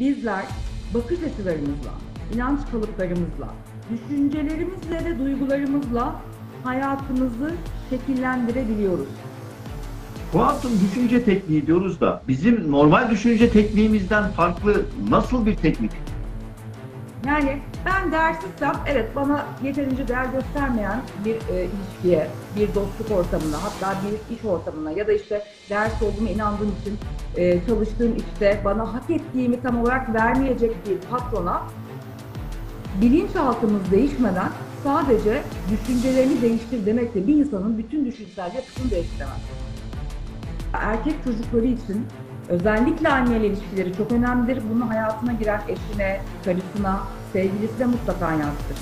Bizler bakış açılarımızla, inanç kalıplarımızla, düşüncelerimizle ve duygularımızla hayatımızı şekillendirebiliyoruz. Kuantum düşünce tekniği diyoruz da bizim normal düşünce tekniğimizden farklı nasıl bir teknik? Yani ben değersizsem evet bana yeterince değer göstermeyen bir e, ilişkiye, bir dostluk ortamına, hatta bir iş ortamına ya da işte değersiz olduğuma inandığım için e, çalıştığım işte bana hak ettiğimi tam olarak vermeyecek bir patrona bilinçaltımız değişmeden sadece düşüncelerini değiştir demekle bir insanın bütün düşünsel yapısını değiştiremez. Erkek çocukları için özellikle anneyle ilişkileri çok önemlidir. Bunu hayatına giren eşine, karısına, sevgilisine mutlaka yansıtır.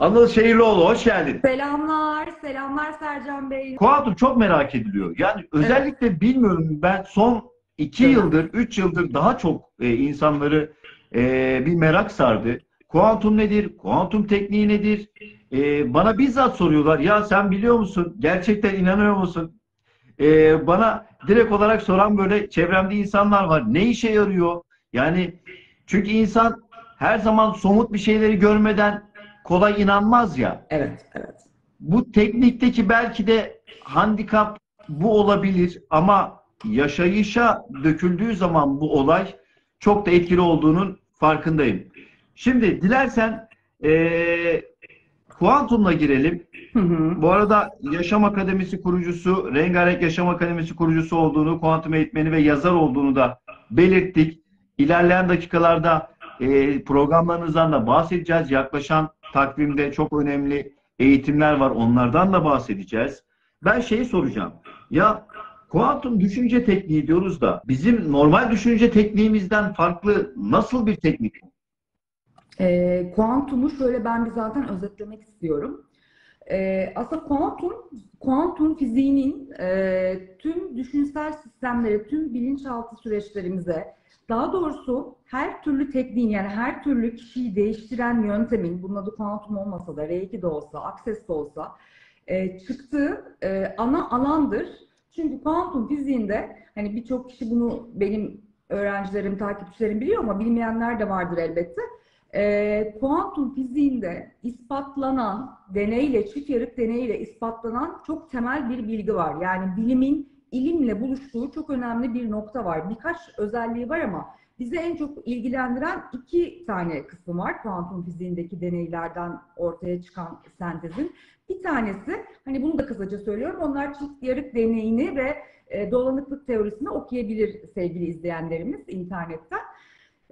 Anıl Şehirlioğlu hoş geldin. Selamlar, selamlar Sercan Bey. Kuantum çok merak ediliyor. Yani özellikle bilmiyorum ben son iki Evet. yıldır, üç yıldır daha çok e, insanları e, bir merak sardı. Kuantum nedir? Kuantum tekniği nedir? E, bana bizzat soruyorlar. Ya sen biliyor musun? Gerçekten inanıyor musun? E, bana direkt olarak soran böyle çevremde insanlar var. Ne işe yarıyor? Yani çünkü insan her zaman somut bir şeyleri görmeden kolay inanmaz ya. Evet, evet. Bu teknikteki belki de handikap bu olabilir ama yaşayışa döküldüğü zaman bu olay çok da etkili olduğunun farkındayım. Şimdi dilersen eee kuantumla girelim. Hı hı. Bu arada Yaşam Akademisi kurucusu, Rengarenk Yaşam Akademisi kurucusu olduğunu, kuantum eğitmeni ve yazar olduğunu da belirttik. İlerleyen dakikalarda e, programlarınızdan da bahsedeceğiz. Yaklaşan takvimde çok önemli eğitimler var. Onlardan da bahsedeceğiz. Ben şeyi soracağım. Ya kuantum düşünce tekniği diyoruz da bizim normal düşünce tekniğimizden farklı nasıl bir teknik? E, kuantumu şöyle ben bir zaten özetlemek istiyorum. E, aslında kuantum, kuantum fiziğinin e, tüm düşünsel sistemlere, tüm bilinçaltı süreçlerimize, daha doğrusu her türlü tekniğin yani her türlü kişiyi değiştiren yöntemin, bunun adı kuantum olmasa da, R2 de olsa, Access de olsa, e, çıktığı e, ana alandır. Çünkü kuantum fiziğinde hani birçok kişi bunu benim öğrencilerim, takipçilerim biliyor ama bilmeyenler de vardır elbette. E, kuantum fiziğinde ispatlanan deneyle, çift yarık deneyle ispatlanan çok temel bir bilgi var. Yani bilimin ilimle buluştuğu çok önemli bir nokta var. Birkaç özelliği var ama bizi en çok ilgilendiren iki tane kısmı var kuantum fiziğindeki deneylerden ortaya çıkan sentezin. Bir tanesi, hani bunu da kısaca söylüyorum, onlar çift yarık deneyini ve e, dolanıklık teorisini okuyabilir sevgili izleyenlerimiz internetten.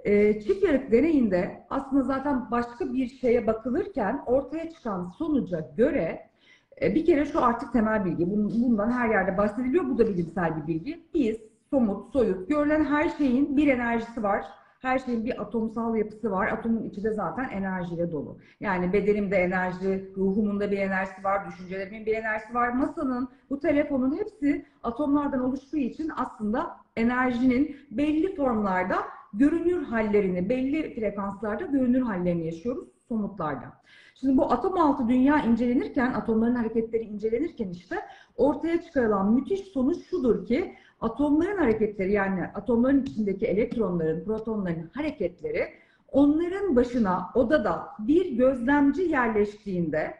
E, çift yarık deneyinde aslında zaten başka bir şeye bakılırken ortaya çıkan sonuca göre e, bir kere şu artık temel bilgi. Bun- Bundan her yerde bahsediliyor. Bu da bilimsel bir bilgi. Biz somut, soyut, görülen her şeyin bir enerjisi var. Her şeyin bir atomsal yapısı var. Atomun içi de zaten enerjiyle dolu. Yani bedenimde enerji, ruhumun da bir enerjisi var, düşüncelerimin bir enerjisi var. Masanın, bu telefonun hepsi atomlardan oluştuğu için aslında enerjinin belli formlarda görünür hallerini, belli frekanslarda görünür hallerini yaşıyoruz somutlarda. Şimdi bu atom altı dünya incelenirken, atomların hareketleri incelenirken işte ortaya çıkarılan müthiş sonuç şudur ki atomların hareketleri yani atomların içindeki elektronların, protonların hareketleri onların başına odada bir gözlemci yerleştiğinde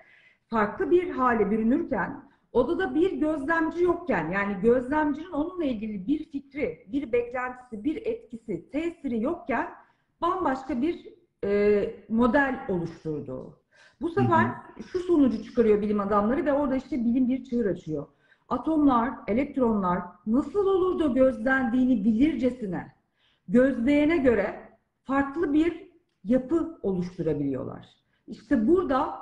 farklı bir hale bürünürken odada bir gözlemci yokken yani gözlemcinin onunla ilgili bir fikri, bir beklentisi, bir etkisi, tesiri yokken bambaşka bir e, model oluşturdu. Bu sefer şu sonucu çıkarıyor bilim adamları ve orada işte bilim bir çığır açıyor. Atomlar, elektronlar nasıl olur da gözlendiğini bilircesine gözleyene göre farklı bir yapı oluşturabiliyorlar. İşte burada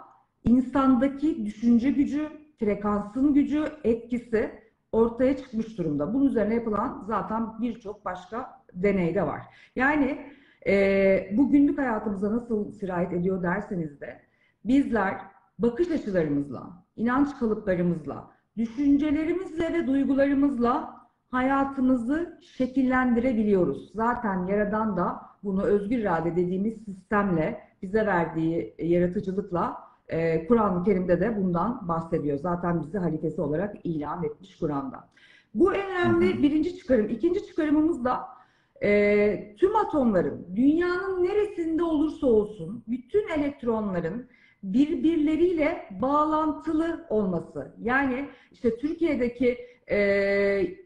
insandaki düşünce gücü, frekansın gücü, etkisi ortaya çıkmış durumda. Bunun üzerine yapılan zaten birçok başka deney de var. Yani e, bu günlük hayatımıza nasıl sirayet ediyor derseniz de bizler bakış açılarımızla, inanç kalıplarımızla, düşüncelerimizle ve duygularımızla hayatımızı şekillendirebiliyoruz. Zaten Yaradan da bunu özgür irade dediğimiz sistemle bize verdiği yaratıcılıkla e, Kur'an-ı Kerim'de de bundan bahsediyor. Zaten bizi halifesi olarak ilan etmiş Kur'an'da. Bu en önemli birinci çıkarım. İkinci çıkarımımız da e, tüm atomların dünyanın neresinde olursa olsun bütün elektronların birbirleriyle bağlantılı olması. Yani işte Türkiye'deki e,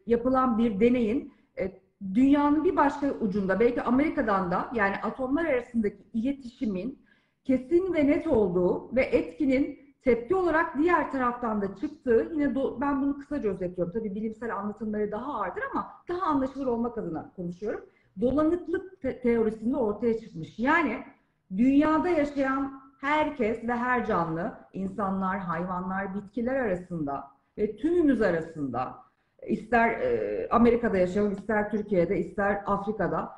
yapılan bir deneyin e, dünyanın bir başka ucunda belki Amerika'dan da yani atomlar arasındaki iletişimin kesin ve net olduğu ve etkinin tepki olarak diğer taraftan da çıktığı yine do- ben bunu kısaca özetliyorum. Tabii bilimsel anlatımları daha ağırdır ama daha anlaşılır olmak adına konuşuyorum. Dolanıklık te- teorisinde ortaya çıkmış. Yani dünyada yaşayan herkes ve her canlı, insanlar, hayvanlar, bitkiler arasında ve tümümüz arasında ister e, Amerika'da yaşayalım, ister Türkiye'de, ister Afrika'da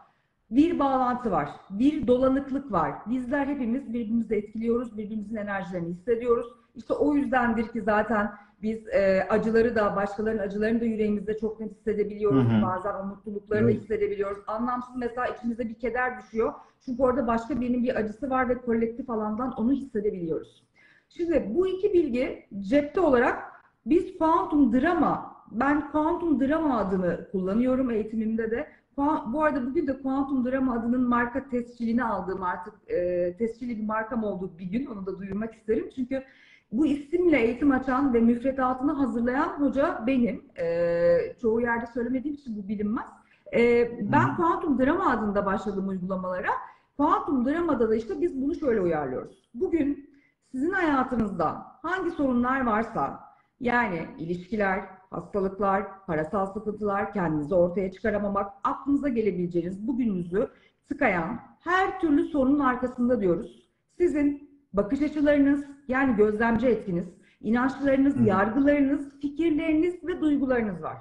bir bağlantı var, bir dolanıklık var. Bizler hepimiz birbirimizi etkiliyoruz, birbirimizin enerjilerini hissediyoruz. İşte o yüzdendir ki zaten biz e, acıları da, başkalarının acılarını da yüreğimizde çok net hissedebiliyoruz. Hı hı. Bazen o mutlulukları da hissedebiliyoruz. Anlamsız mesela içimizde bir keder düşüyor. Çünkü orada başka birinin bir acısı var ve kolektif alandan onu hissedebiliyoruz. Şimdi bu iki bilgi cepte olarak biz kuantum drama, ben kuantum drama adını kullanıyorum eğitimimde de. Bu arada bugün de kuantum drama adının marka tescilini aldığım artık e, tescilli bir markam olduğu bir gün onu da duyurmak isterim. Çünkü bu isimle eğitim açan ve müfredatını hazırlayan hoca benim. E, çoğu yerde söylemediğim için bu bilinmez. E, ben Hı. kuantum drama adında başladım uygulamalara. Kuantum dramada da işte biz bunu şöyle uyarlıyoruz. Bugün sizin hayatınızda hangi sorunlar varsa yani ilişkiler, hastalıklar, parasal sıkıntılar, kendinizi ortaya çıkaramamak, aklınıza gelebileceğiniz bugününüzü tıkayan her türlü sorunun arkasında diyoruz. Sizin bakış açılarınız yani gözlemci etkiniz, inançlarınız, Hı. yargılarınız, fikirleriniz ve duygularınız var.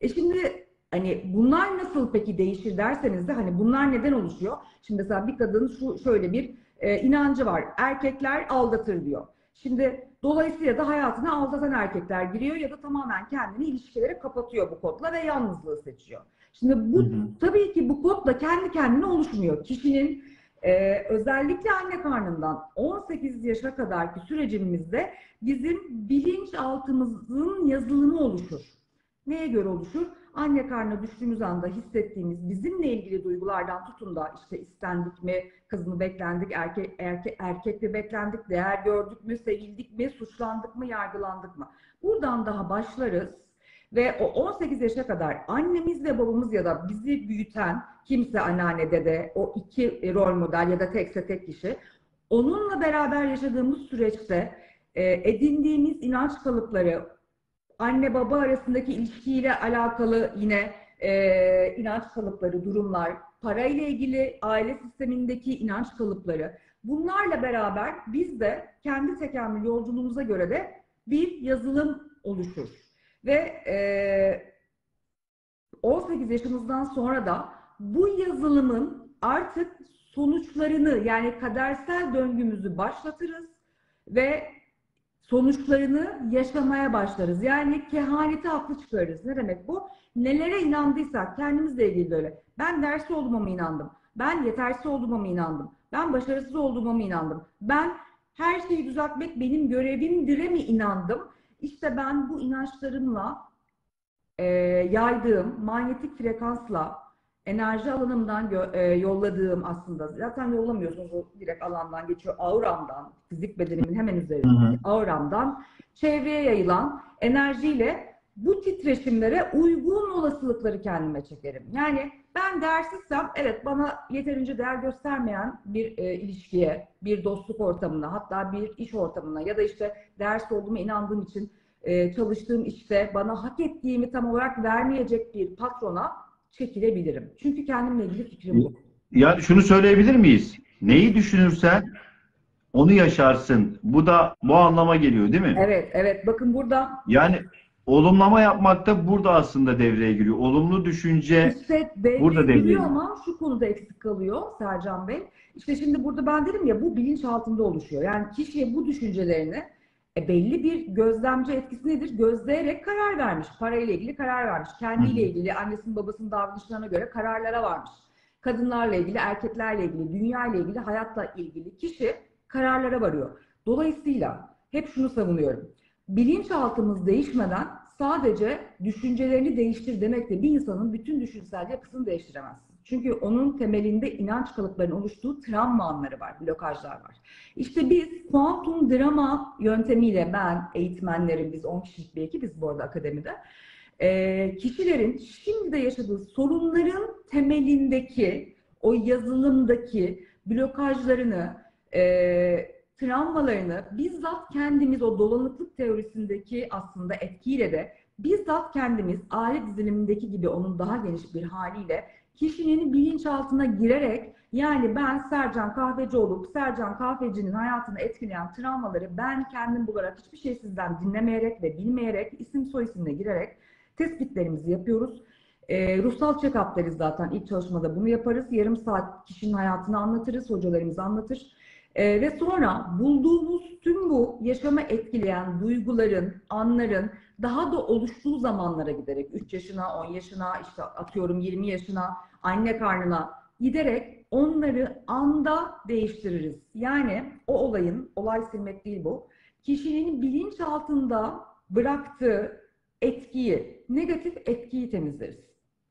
E şimdi hani bunlar nasıl peki değişir derseniz de hani bunlar neden oluşuyor? Şimdi mesela bir kadının şu şöyle bir e, inancı var. Erkekler aldatır diyor. Şimdi dolayısıyla da hayatına aldatan erkekler giriyor ya da tamamen kendini ilişkilere kapatıyor bu kodla ve yalnızlığı seçiyor. Şimdi bu Hı hı. tabii ki bu kod da kendi kendine oluşmuyor. Kişinin e, özellikle anne karnından 18 yaşa kadarki sürecimizde bizim bilinçaltımızın yazılımı oluşur. Neye göre oluşur? Anne karnına düştüğümüz anda hissettiğimiz bizimle ilgili duygulardan tutun da işte istendik mi, kız mı beklendik, erkek, erkek, erkek mi beklendik, değer gördük mü, sevildik mi, suçlandık mı, yargılandık mı? Buradan daha başlarız ve o 18 yaşa kadar annemiz ve babamız ya da bizi büyüten kimse anneanne dede, o iki rol model ya da tekse tek kişi onunla beraber yaşadığımız süreçte e, edindiğimiz inanç kalıpları, anne baba arasındaki ilişkiyle alakalı yine e, inanç kalıpları, durumlar, parayla ilgili aile sistemindeki inanç kalıpları, bunlarla beraber biz de kendi tekamül yolculuğumuza göre de bir yazılım oluşur. Ve e, 18 yaşımızdan sonra da bu yazılımın artık sonuçlarını yani kadersel döngümüzü başlatırız ve sonuçlarını yaşamaya başlarız. Yani kehaneti haklı çıkarırız. Ne demek bu? Nelere inandıysak kendimizle ilgili de öyle. Ben dersi olduğuma mı inandım? Ben yetersiz olduğuma mı inandım? Ben başarısız olduğuma mı inandım? Ben her şeyi düzeltmek benim görevimdir'e mi inandım? İşte ben bu inançlarımla e, yaydığım manyetik frekansla enerji alanımdan e, yolladığım aslında zaten yollamıyorsunuz o direkt alandan geçiyor auramdan fizik bedenimin hemen üzerinde auramdan çevreye yayılan enerjiyle bu titreşimlere uygun olasılıkları kendime çekerim. Yani ben değersizsem evet bana yeterince değer göstermeyen bir e, ilişkiye, bir dostluk ortamına, hatta bir iş ortamına ya da işte ders olduğuma inandığım için e, çalıştığım işte bana hak ettiğimi tam olarak vermeyecek bir patrona çekilebilirim. Çünkü kendimle ilgili fikrim bu. Yani şunu söyleyebilir miyiz? Neyi düşünürsen onu yaşarsın. Bu da bu anlama geliyor değil mi? Evet, evet. Bakın burada Yani olumlama yapmak da burada aslında devreye giriyor. Olumlu düşünce İşte devreye Burada devreye giriyor giriyor. ama şu konuda eksik kalıyor Sercan Bey. İşte şimdi burada ben dedim ya bu bilinç altında oluşuyor. Yani kişiye bu düşüncelerini e, belli bir gözlemci etkisi nedir? Gözleyerek karar vermiş. Parayla ilgili karar vermiş. Kendiyle ilgili annesinin babasının davranışlarına göre kararlara varmış. Kadınlarla ilgili, erkeklerle ilgili, dünyayla ilgili, hayatla ilgili kişi kararlara varıyor. Dolayısıyla hep şunu savunuyorum. Bilinçaltımız değişmeden sadece düşüncelerini değiştir demek de bir insanın bütün düşünsel yapısını değiştiremezsin. Çünkü onun temelinde inanç kalıplarının oluştuğu travma anları var, blokajlar var. İşte biz kuantum drama yöntemiyle ben, eğitmenlerim, biz 10 kişilik bir ekibiz bu arada akademide. Ee, kişilerin şimdi de yaşadığı sorunların temelindeki, o yazılımdaki blokajlarını, e, travmalarını bizzat kendimiz o dolanıklık teorisindeki aslında etkiyle de bizzat kendimiz aile dizilimindeki gibi onun daha geniş bir haliyle kişinin bilinçaltına girerek yani ben Sercan Kahveci olup Sercan Kahveci'nin hayatını etkileyen travmaları ben kendim bularak hiçbir şey sizden dinlemeyerek ve bilmeyerek isim soy isimle girerek tespitlerimizi yapıyoruz. E, ruhsal check-up deriz zaten ilk çalışmada bunu yaparız. Yarım saat kişinin hayatını anlatırız, hocalarımız anlatır. E, ve sonra bulduğumuz tüm bu yaşama etkileyen duyguların, anların daha da oluştuğu zamanlara giderek 3 yaşına, 10 yaşına, işte atıyorum 20 yaşına, anne karnına giderek onları anda değiştiririz. Yani o olayın, olay silmek değil bu, kişinin bilinç altında bıraktığı etkiyi, negatif etkiyi temizleriz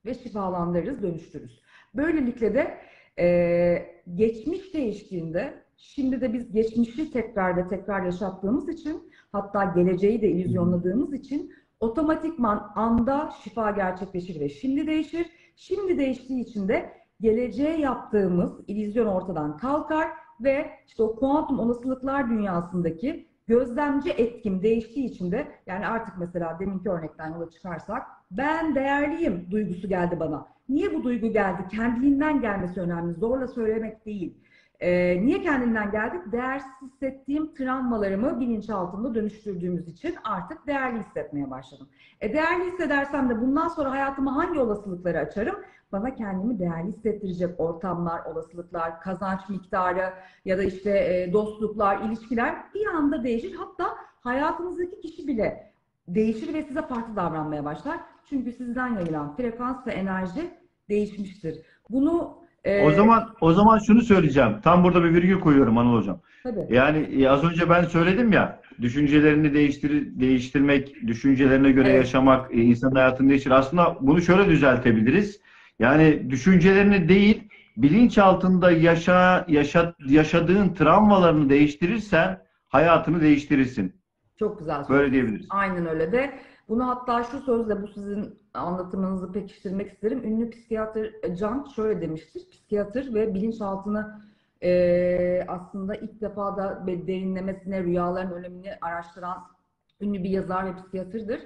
ve şifalandırırız, dönüştürürüz. Böylelikle de e, geçmiş değiştiğinde, şimdi de biz geçmişi tekrar tekrar yaşattığımız için, hatta geleceği de illüzyonladığımız için otomatikman anda şifa gerçekleşir ve şimdi değişir. Şimdi değiştiği için de geleceğe yaptığımız illüzyon ortadan kalkar ve işte o kuantum olasılıklar dünyasındaki gözlemci etkim değiştiği için de yani artık mesela deminki örnekten yola çıkarsak ben değerliyim duygusu geldi bana. Niye bu duygu geldi? Kendiliğinden gelmesi önemli. Zorla söylemek değil. Ee, niye kendinden geldi? Değersiz hissettiğim travmalarımı bilinçaltımda dönüştürdüğümüz için artık değerli hissetmeye başladım. E değerli hissedersem de bundan sonra hayatıma hangi olasılıkları açarım? Bana kendimi değerli hissettirecek ortamlar, olasılıklar, kazanç miktarı ya da işte e, dostluklar, ilişkiler bir anda değişir. Hatta hayatınızdaki kişi bile değişir ve size farklı davranmaya başlar. Çünkü sizden yayılan frekans ve enerji değişmiştir. Bunu e, O zaman o zaman şunu söyleyeceğim. Tam burada bir virgül koyuyorum Anıl Hocam. tabii. Yani e, az önce ben söyledim ya, düşüncelerini değiştir değiştirmek, düşüncelerine göre Evet. yaşamak, e, insanın hayatını değiştirir. Aslında bunu şöyle düzeltebiliriz. Yani düşüncelerini değil, bilinç altında yaşa, yaşa, yaşadığın travmalarını değiştirirsen hayatını değiştirirsin. Çok güzel Böyle diyebiliriz. Aynen öyle de bunu hatta şu sözle bu sizin anlatımınızı pekiştirmek isterim. Ünlü psikiyatr Can şöyle demiştir. Psikiyatr ve bilinçaltını eee aslında ilk defa da derinlemesine rüyaların önemini araştıran ünlü bir yazar ve psikiyatrdır.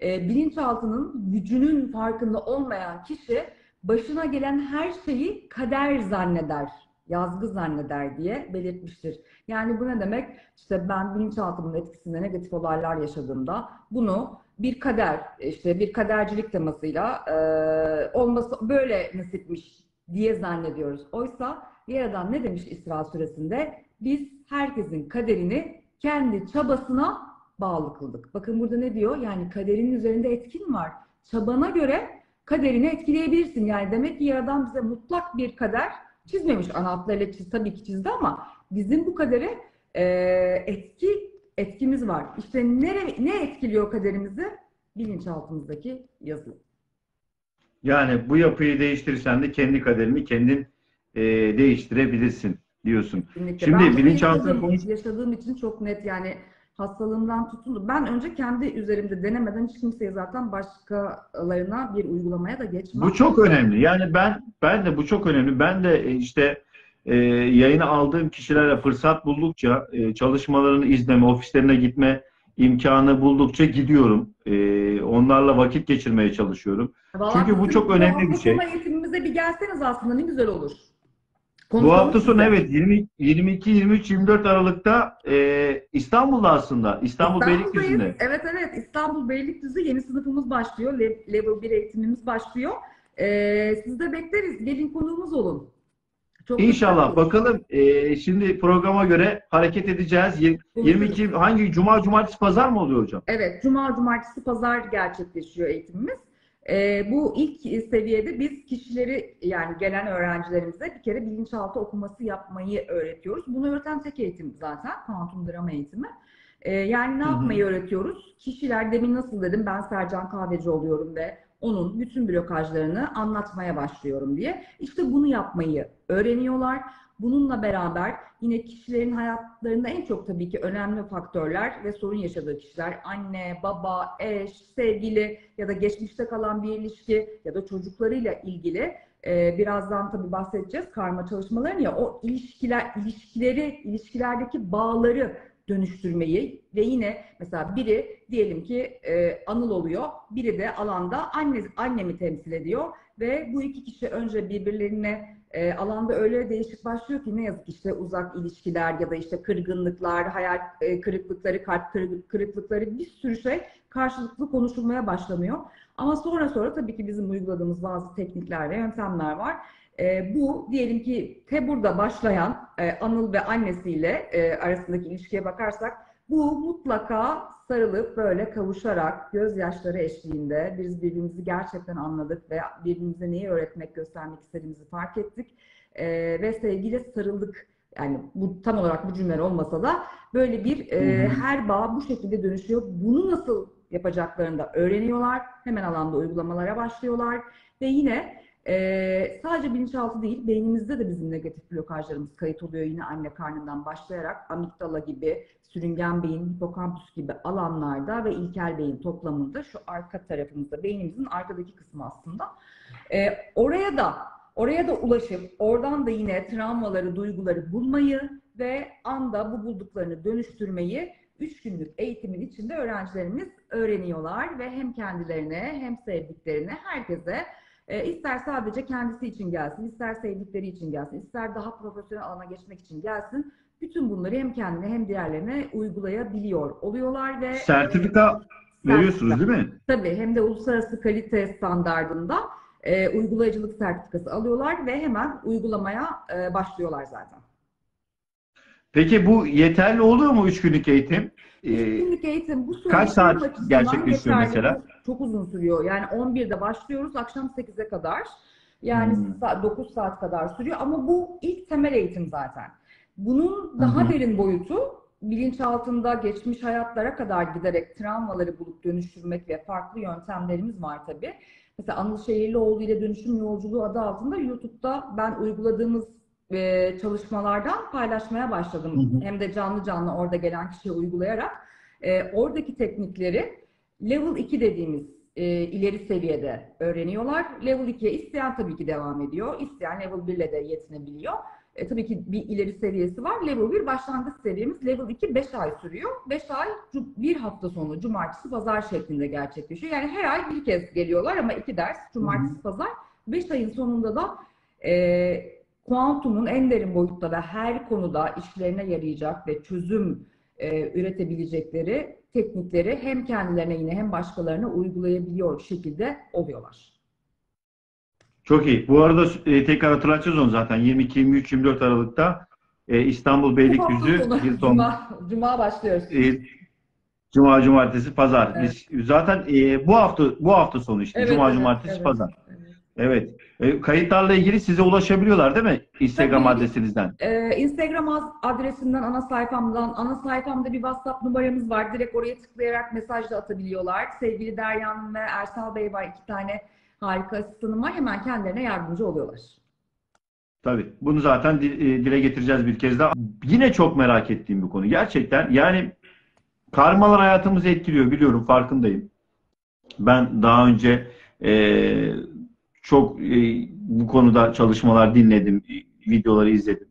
Eee bilinçaltının gücünün farkında olmayan kişi başına gelen her şeyi kader zanneder, yazgı zanneder diye belirtmiştir. Yani bu ne demek? İşte ben bilinçaltımın etkisinde negatif olaylar yaşadığımda bunu bir kader, işte bir kadercilik temasıyla e, olması böyle nasipmiş diye zannediyoruz. Oysa Yaradan ne demiş İsra suresinde? Biz herkesin kaderini kendi çabasına bağlı kıldık. Bakın burada ne diyor? Yani kaderin üzerinde etkin var. Çabana göre kaderini etkileyebilirsin. Yani demek ki Yaradan bize mutlak bir kader çizmemiş. Ana hatlarıyla çiz, tabii ki çizdi ama bizim bu kadere e, etki etkimiz var. İşte nere, ne etkiliyor kaderimizi? Bilinçaltımızdaki yazı. Yani bu yapıyı değiştirirsen de kendi kaderini kendin e, değiştirebilirsin diyorsun. Kesinlikle. Şimdi Ben bilinçaltı yaşadığım, konusu- yaşadığım için çok net yani hastalığımdan tutun. Ben önce kendi üzerimde denemeden hiç kimseye zaten başkalarına bir uygulamaya da geçmem. Bu çok önemli. Yani ben ben de bu çok önemli. Ben de e, işte e, yayını aldığım kişilerle fırsat buldukça e, çalışmalarını izleme, ofislerine gitme imkanı buldukça gidiyorum. E, onlarla vakit geçirmeye çalışıyorum. Vallahi Çünkü bu çok önemli bir şey. eğitimimize bir gelseniz aslında ne güzel olur. Bu Konuşalım hafta sonu evet 20, 22, 23, 24 Aralık'ta e, İstanbul'da aslında. İstanbul. Beylikdüzü'nde. Evet evet İstanbul Beylikdüzü yeni sınıfımız başlıyor. Le- Level 1 eğitimimiz başlıyor. Ee, siz de bekleriz. Gelin konuğumuz olun. Çok İnşallah bakalım e, şimdi programa göre hareket edeceğiz. Yir- 22 hangi cuma cumartesi pazar mı oluyor hocam? Evet, Cuma, Cumartesi, Pazar gerçekleşiyor eğitimimiz. Ee, bu ilk seviyede biz kişileri yani gelen öğrencilerimize bir kere bilinçaltı okuması yapmayı öğretiyoruz. Bunu öğreten tek eğitim zaten, kuantum drama eğitimi. E, yani ne yapmayı öğretiyoruz? Kişiler demin nasıl dedim ben Sercan Kahveci oluyorum ve onun bütün blokajlarını anlatmaya başlıyorum diye. İşte bunu yapmayı öğreniyorlar. Bununla beraber yine kişilerin hayatlarında en çok tabii ki önemli faktörler ve sorun yaşadığı kişiler anne, baba, eş, sevgili ya da geçmişte kalan bir ilişki ya da çocuklarıyla ilgili e, birazdan tabii bahsedeceğiz karma çalışmalarını ya o ilişkiler ilişkileri ilişkilerdeki bağları dönüştürmeyi ve yine mesela biri diyelim ki e, Anıl oluyor, biri de alanda anne annemi temsil ediyor ve bu iki kişi önce birbirlerine e, alanda öyle değişik başlıyor ki ne yazık ki işte uzak ilişkiler ya da işte kırgınlıklar, hayal e, kırıklıkları, kalp kırık- kırıklıkları bir sürü şey karşılıklı konuşulmaya başlanıyor. Ama sonra sonra tabii ki bizim uyguladığımız bazı teknikler ve yöntemler var. E, bu diyelim ki Tebur'da başlayan e, Anıl ve annesiyle e, arasındaki ilişkiye bakarsak bu mutlaka sarılıp böyle kavuşarak gözyaşları eşliğinde biz birbirimizi gerçekten anladık ve birbirimize neyi öğretmek, göstermek istediğimizi fark ettik E, ve sevgiyle sarıldık. Yani bu tam olarak bu cümle olmasa da böyle bir e, her bağ bu şekilde dönüşüyor. Bunu nasıl yapacaklarını da öğreniyorlar. Hemen alanda uygulamalara başlıyorlar ve yine ee, sadece bilinçaltı değil, beynimizde de bizim negatif blokajlarımız kayıt oluyor yine anne karnından başlayarak amigdala gibi, sürüngen beyin, hipokampüs gibi alanlarda ve ilkel beyin toplamında şu arka tarafımızda, beynimizin arkadaki kısmı aslında. Ee, oraya da oraya da ulaşıp oradan da yine travmaları, duyguları bulmayı ve anda bu bulduklarını dönüştürmeyi üç günlük eğitimin içinde öğrencilerimiz öğreniyorlar ve hem kendilerine hem sevdiklerine herkese e, ister sadece kendisi için gelsin, ister sevdikleri için gelsin, ister daha profesyonel alana geçmek için gelsin. Bütün bunları hem kendine hem diğerlerine uygulayabiliyor oluyorlar ve Sertifika veriyorsunuz değil mi? tabii hem de uluslararası kalite standardında e, uygulayıcılık sertifikası alıyorlar ve hemen uygulamaya e, başlıyorlar zaten. Peki bu yeterli oluyor mu 3 günlük eğitim? Ee, Günlük eğitim bu süreç kaç saat gerçekleşiyor mesela? Çok, uzun sürüyor. Yani 11'de başlıyoruz akşam 8'e kadar. Yani Hmm. sa- 9 saat kadar sürüyor ama bu ilk temel eğitim zaten. Bunun daha hı. derin boyutu bilinçaltında geçmiş hayatlara kadar giderek travmaları bulup dönüştürmek ve farklı yöntemlerimiz var tabii. Mesela Anıl Şehirlioğlu ile Dönüşüm Yolculuğu adı altında YouTube'da ben uyguladığımız e, çalışmalardan paylaşmaya başladım. Hı hı. Hem de canlı canlı orada gelen kişiye uygulayarak. E, oradaki teknikleri level 2 dediğimiz e, ileri seviyede öğreniyorlar. Level 2'ye isteyen tabii ki devam ediyor. İsteyen level 1 ile de yetinebiliyor. E, tabii ki bir ileri seviyesi var. Level 1 başlangıç seviyemiz. Level 2 5 ay sürüyor. 5 ay bir hafta sonu cumartesi pazar şeklinde gerçekleşiyor. Yani her ay bir kez geliyorlar ama iki ders cumartesi pazar. 5 ayın sonunda da e, kuantumun en derin boyutta ve her konuda işlerine yarayacak ve çözüm e, üretebilecekleri teknikleri hem kendilerine yine hem başkalarına uygulayabiliyor şekilde oluyorlar. Çok iyi. Bu arada e, tekrar hatırlatacağız onu zaten. 22, 23, 24 Aralık'ta e, İstanbul Bu Beylikdüzü Hilton Cuma, Cuma başlıyoruz. e, Cuma, Cumartesi, Pazar. Evet. Biz zaten e, bu hafta bu hafta sonu işte. Evet, Cuma, evet, Cumartesi, evet. Pazar. Evet. E, kayıtlarla ilgili size ulaşabiliyorlar değil mi? Instagram Tabii. adresinizden. Ee, Instagram adresinden, ana sayfamdan, ana sayfamda bir WhatsApp numaramız var. Direkt oraya tıklayarak mesaj da atabiliyorlar. Sevgili Derya Hanım ve Ersal Bey var. iki tane harika asistanım var. Hemen kendilerine yardımcı oluyorlar. Tabii. Bunu zaten e, dile getireceğiz bir kez daha. Yine çok merak ettiğim bir konu. Gerçekten yani karmalar hayatımızı etkiliyor biliyorum farkındayım. Ben daha önce e, çok e, bu konuda çalışmalar dinledim, e, videoları izledim.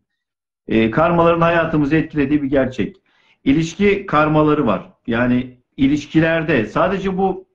E, karmaların hayatımızı etkilediği bir gerçek. İlişki karmaları var. Yani ilişkilerde sadece bu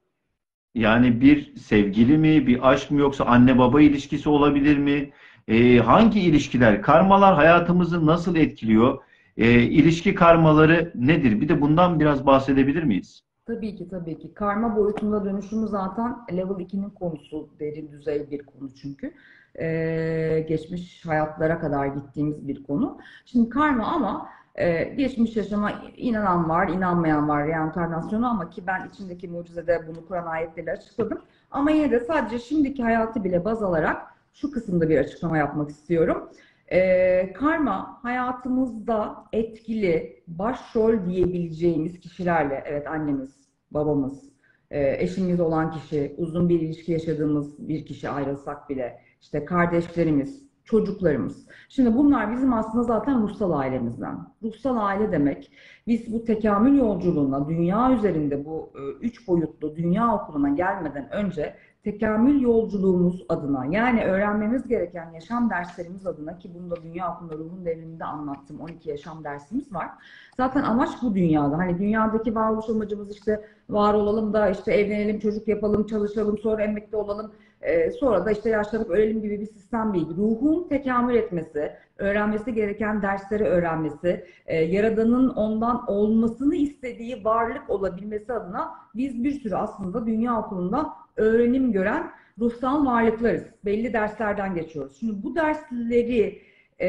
yani bir sevgili mi, bir aşk mı yoksa anne baba ilişkisi olabilir mi? E, hangi ilişkiler, karmalar hayatımızı nasıl etkiliyor? E, ilişki karmaları nedir? Bir de bundan biraz bahsedebilir miyiz? Tabii ki tabii ki. Karma boyutunda dönüşümü zaten level 2'nin konusu derin düzey bir konu çünkü. Ee, geçmiş hayatlara kadar gittiğimiz bir konu. Şimdi karma ama e, geçmiş yaşama inanan var, inanmayan var reenkarnasyona ama ki ben içindeki mucizede bunu Kur'an ayetleriyle açıkladım. Ama yine de sadece şimdiki hayatı bile baz alarak şu kısımda bir açıklama yapmak istiyorum. Ee, karma hayatımızda etkili, başrol diyebileceğimiz kişilerle, evet annemiz, babamız, e, eşimiz olan kişi, uzun bir ilişki yaşadığımız bir kişi ayrılsak bile, işte kardeşlerimiz, çocuklarımız. Şimdi bunlar bizim aslında zaten ruhsal ailemizden. Ruhsal aile demek, biz bu tekamül yolculuğuna, dünya üzerinde bu e, üç boyutlu dünya okuluna gelmeden önce tekamül yolculuğumuz adına yani öğrenmemiz gereken yaşam derslerimiz adına ki bunu da Dünya Okulunda Ruhun Devriminde anlattım 12 yaşam dersimiz var. Zaten amaç bu dünyada. Hani dünyadaki varoluş amacımız işte var olalım da işte evlenelim, çocuk yapalım, çalışalım, sonra emekli olalım, e, sonra da işte yaşlanıp ölelim gibi bir sistem değil. Ruhun tekamül etmesi, öğrenmesi gereken dersleri öğrenmesi, e, Yaradan'ın ondan olmasını istediği varlık olabilmesi adına biz bir sürü aslında Dünya Okulu'nda öğrenim gören ruhsal varlıklarız. Belli derslerden geçiyoruz. Şimdi bu dersleri e,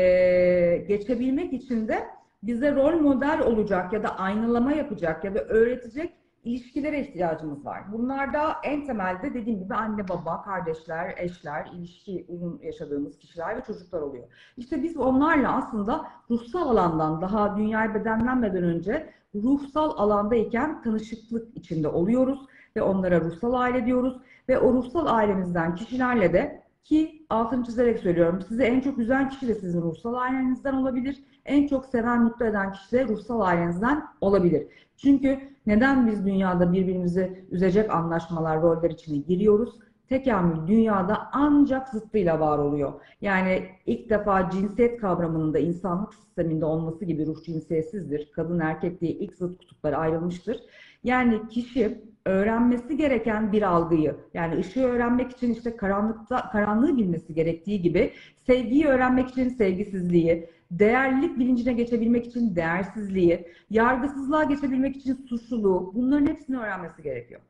geçebilmek için de bize rol model olacak ya da aynalama yapacak ya da öğretecek ilişkilere ihtiyacımız var. Bunlarda en temelde dediğim gibi anne baba, kardeşler, eşler, ilişki uzun yaşadığımız kişiler ve çocuklar oluyor. İşte biz onlarla aslında ruhsal alandan daha dünyaya bedenlenmeden önce ruhsal alandayken tanışıklık içinde oluyoruz ve onlara ruhsal aile diyoruz ve o ruhsal ailemizden kişilerle de ki altını çizerek söylüyorum size en çok üzen kişi de sizin ruhsal ailenizden olabilir. En çok seven, mutlu eden kişi de ruhsal ailenizden olabilir. Çünkü neden biz dünyada birbirimizi üzecek anlaşmalar, roller içine giriyoruz? Tekamül dünyada ancak zıttıyla var oluyor. Yani ilk defa cinsiyet kavramının da insanlık sisteminde olması gibi ruh cinsiyetsizdir. Kadın erkek diye ilk zıt kutupları ayrılmıştır. Yani kişi öğrenmesi gereken bir algıyı, yani ışığı öğrenmek için işte karanlıkta karanlığı bilmesi gerektiği gibi sevgiyi öğrenmek için sevgisizliği, değerlilik bilincine geçebilmek için değersizliği, yargısızlığa geçebilmek için suçluluğu, bunların hepsini öğrenmesi gerekiyor.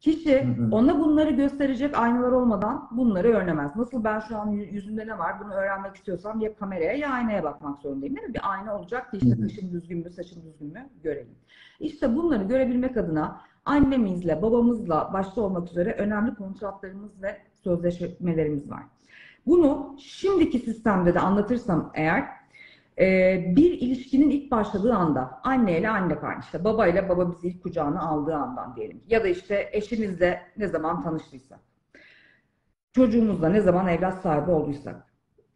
Kişi Hı hı. ona bunları gösterecek aynalar olmadan bunları öğrenemez. Nasıl ben şu an yü- yüzümde ne var bunu öğrenmek istiyorsam ya kameraya ya aynaya bakmak zorundayım değil mi? Bir ayna olacak ki işte kaşım düzgün mü, saçım düzgün mü görelim. İşte bunları görebilmek adına annemizle, babamızla başta olmak üzere önemli kontratlarımız ve sözleşmelerimiz var. Bunu şimdiki sistemde de anlatırsam eğer bir ilişkinin ilk başladığı anda anneyle anne kardeş, işte babayla baba bizi ilk kucağına aldığı andan diyelim. Ya da işte eşimizle ne zaman tanıştıysak, çocuğumuzla ne zaman evlat sahibi olduysak.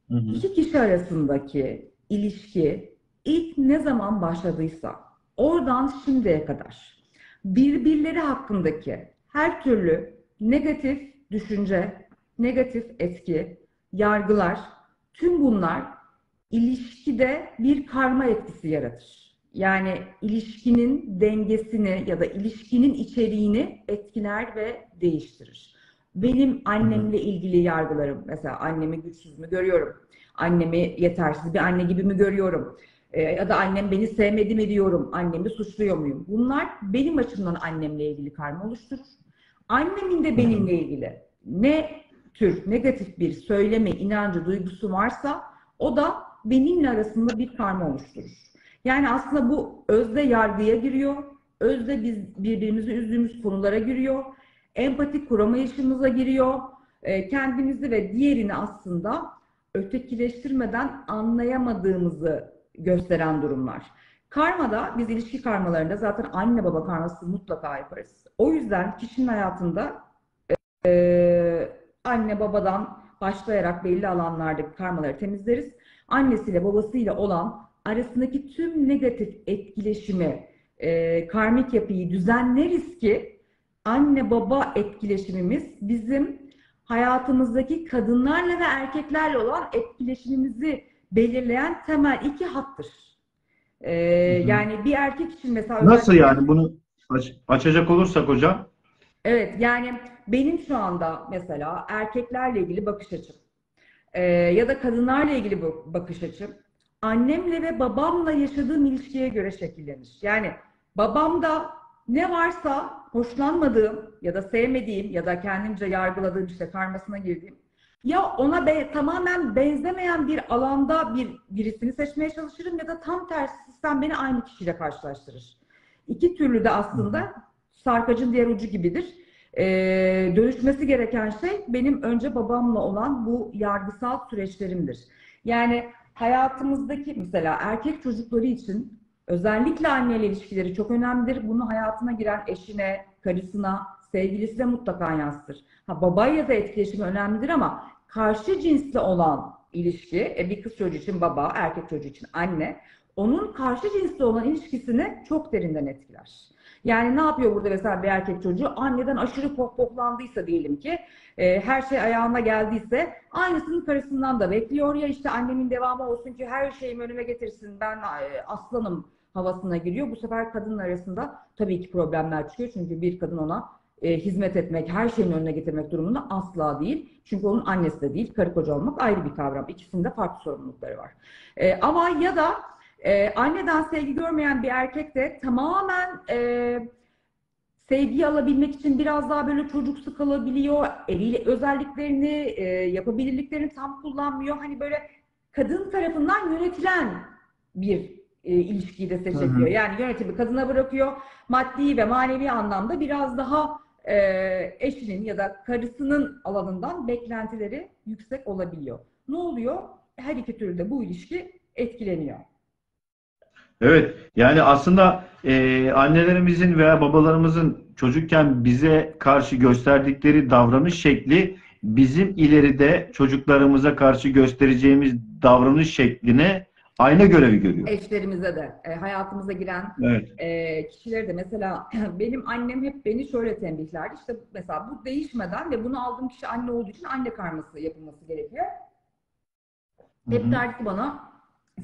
Hı hı. İki kişi arasındaki ilişki ilk ne zaman başladıysa oradan şimdiye kadar birbirleri hakkındaki her türlü negatif düşünce, negatif etki, yargılar, tüm bunlar ilişkide bir karma etkisi yaratır. Yani ilişkinin dengesini ya da ilişkinin içeriğini etkiler ve değiştirir. Benim annemle ilgili yargılarım, mesela annemi güçsüz mü görüyorum, annemi yetersiz bir anne gibi mi görüyorum, Ee, ya da annem beni sevmedi mi diyorum, annemi suçluyor muyum? Bunlar benim açımdan annemle ilgili karma oluşturur. Annemin de benimle ilgili ne tür negatif bir söyleme, inancı, duygusu varsa o da benimle arasında bir karma oluşturur. Yani aslında bu özde yargıya giriyor, özde biz birbirimizi üzdüğümüz konulara giriyor, empati kuramayışımıza giriyor, e, kendimizi ve diğerini aslında ötekileştirmeden anlayamadığımızı gösteren durumlar. Karmada, biz ilişki karmalarında zaten anne baba karması mutlaka yaparız. O yüzden kişinin hayatında e, anne babadan başlayarak belli alanlardaki karmaları temizleriz. Annesiyle babasıyla olan arasındaki tüm negatif etkileşimi, e, karmik yapıyı düzenleriz ki anne baba etkileşimimiz bizim hayatımızdaki kadınlarla ve erkeklerle olan etkileşimimizi belirleyen temel iki hattır. E, Hı hı. yani bir erkek için mesela Nasıl yani bunu aç- açacak olursak hocam? Evet yani benim şu anda mesela erkeklerle ilgili bakış açım e, ya da kadınlarla ilgili bu bakış açım annemle ve babamla yaşadığım ilişkiye göre şekillenir. Yani babamda ne varsa hoşlanmadığım ya da sevmediğim ya da kendimce yargıladığım işte karmasına girdiğim ya ona be- tamamen benzemeyen bir alanda bir birisini seçmeye çalışırım ya da tam tersi sistem beni aynı kişiyle karşılaştırır. İki türlü de aslında sarkacın diğer ucu gibidir. Ee, dönüşmesi gereken şey benim önce babamla olan bu yargısal süreçlerimdir. Yani hayatımızdaki mesela erkek çocukları için özellikle anneyle ilişkileri çok önemlidir. Bunu hayatına giren eşine, karısına, sevgilisine mutlaka yansıtır. Ha, babayla da etkileşimi önemlidir ama karşı cinsle olan ilişki, e, bir kız çocuğu için baba, erkek çocuğu için anne, onun karşı cinsle olan ilişkisini çok derinden etkiler. Yani ne yapıyor burada mesela bir erkek çocuğu? Anneden aşırı pohpohlandıysa diyelim ki, e, her şey ayağına geldiyse aynısını karısından da bekliyor ya işte annemin devamı olsun ki her şeyimi önüme getirsin ben e, aslanım havasına giriyor. Bu sefer kadın arasında tabii ki problemler çıkıyor. Çünkü bir kadın ona e, hizmet etmek, her şeyin önüne getirmek durumunda asla değil. Çünkü onun annesi de değil, karı koca olmak ayrı bir kavram. İkisinde farklı sorumlulukları var. E, ama ya da e, anneden sevgi görmeyen bir erkek de tamamen e, sevgiyi alabilmek için biraz daha böyle çocuksu kalabiliyor. Eliyle özelliklerini, e, yapabilirliklerini tam kullanmıyor. Hani böyle kadın tarafından yönetilen bir e, ilişkiyi de seçebiliyor. Hı hı. Yani yönetimi kadına bırakıyor. Maddi ve manevi anlamda biraz daha e, eşinin ya da karısının alanından beklentileri yüksek olabiliyor. Ne oluyor? Her iki türlü bu ilişki etkileniyor. Evet, yani aslında e, annelerimizin veya babalarımızın çocukken bize karşı gösterdikleri davranış şekli bizim ileride çocuklarımıza karşı göstereceğimiz davranış şekline ayna görevi görüyor. Eşlerimize de, e, hayatımıza giren Evet. e, kişileri de mesela benim annem hep beni şöyle tembihlerdi. İşte mesela bu değişmeden ve bunu aldığım kişi anne olduğu için anne karması yapılması gerekiyor. Hep Hı hı. derdi bana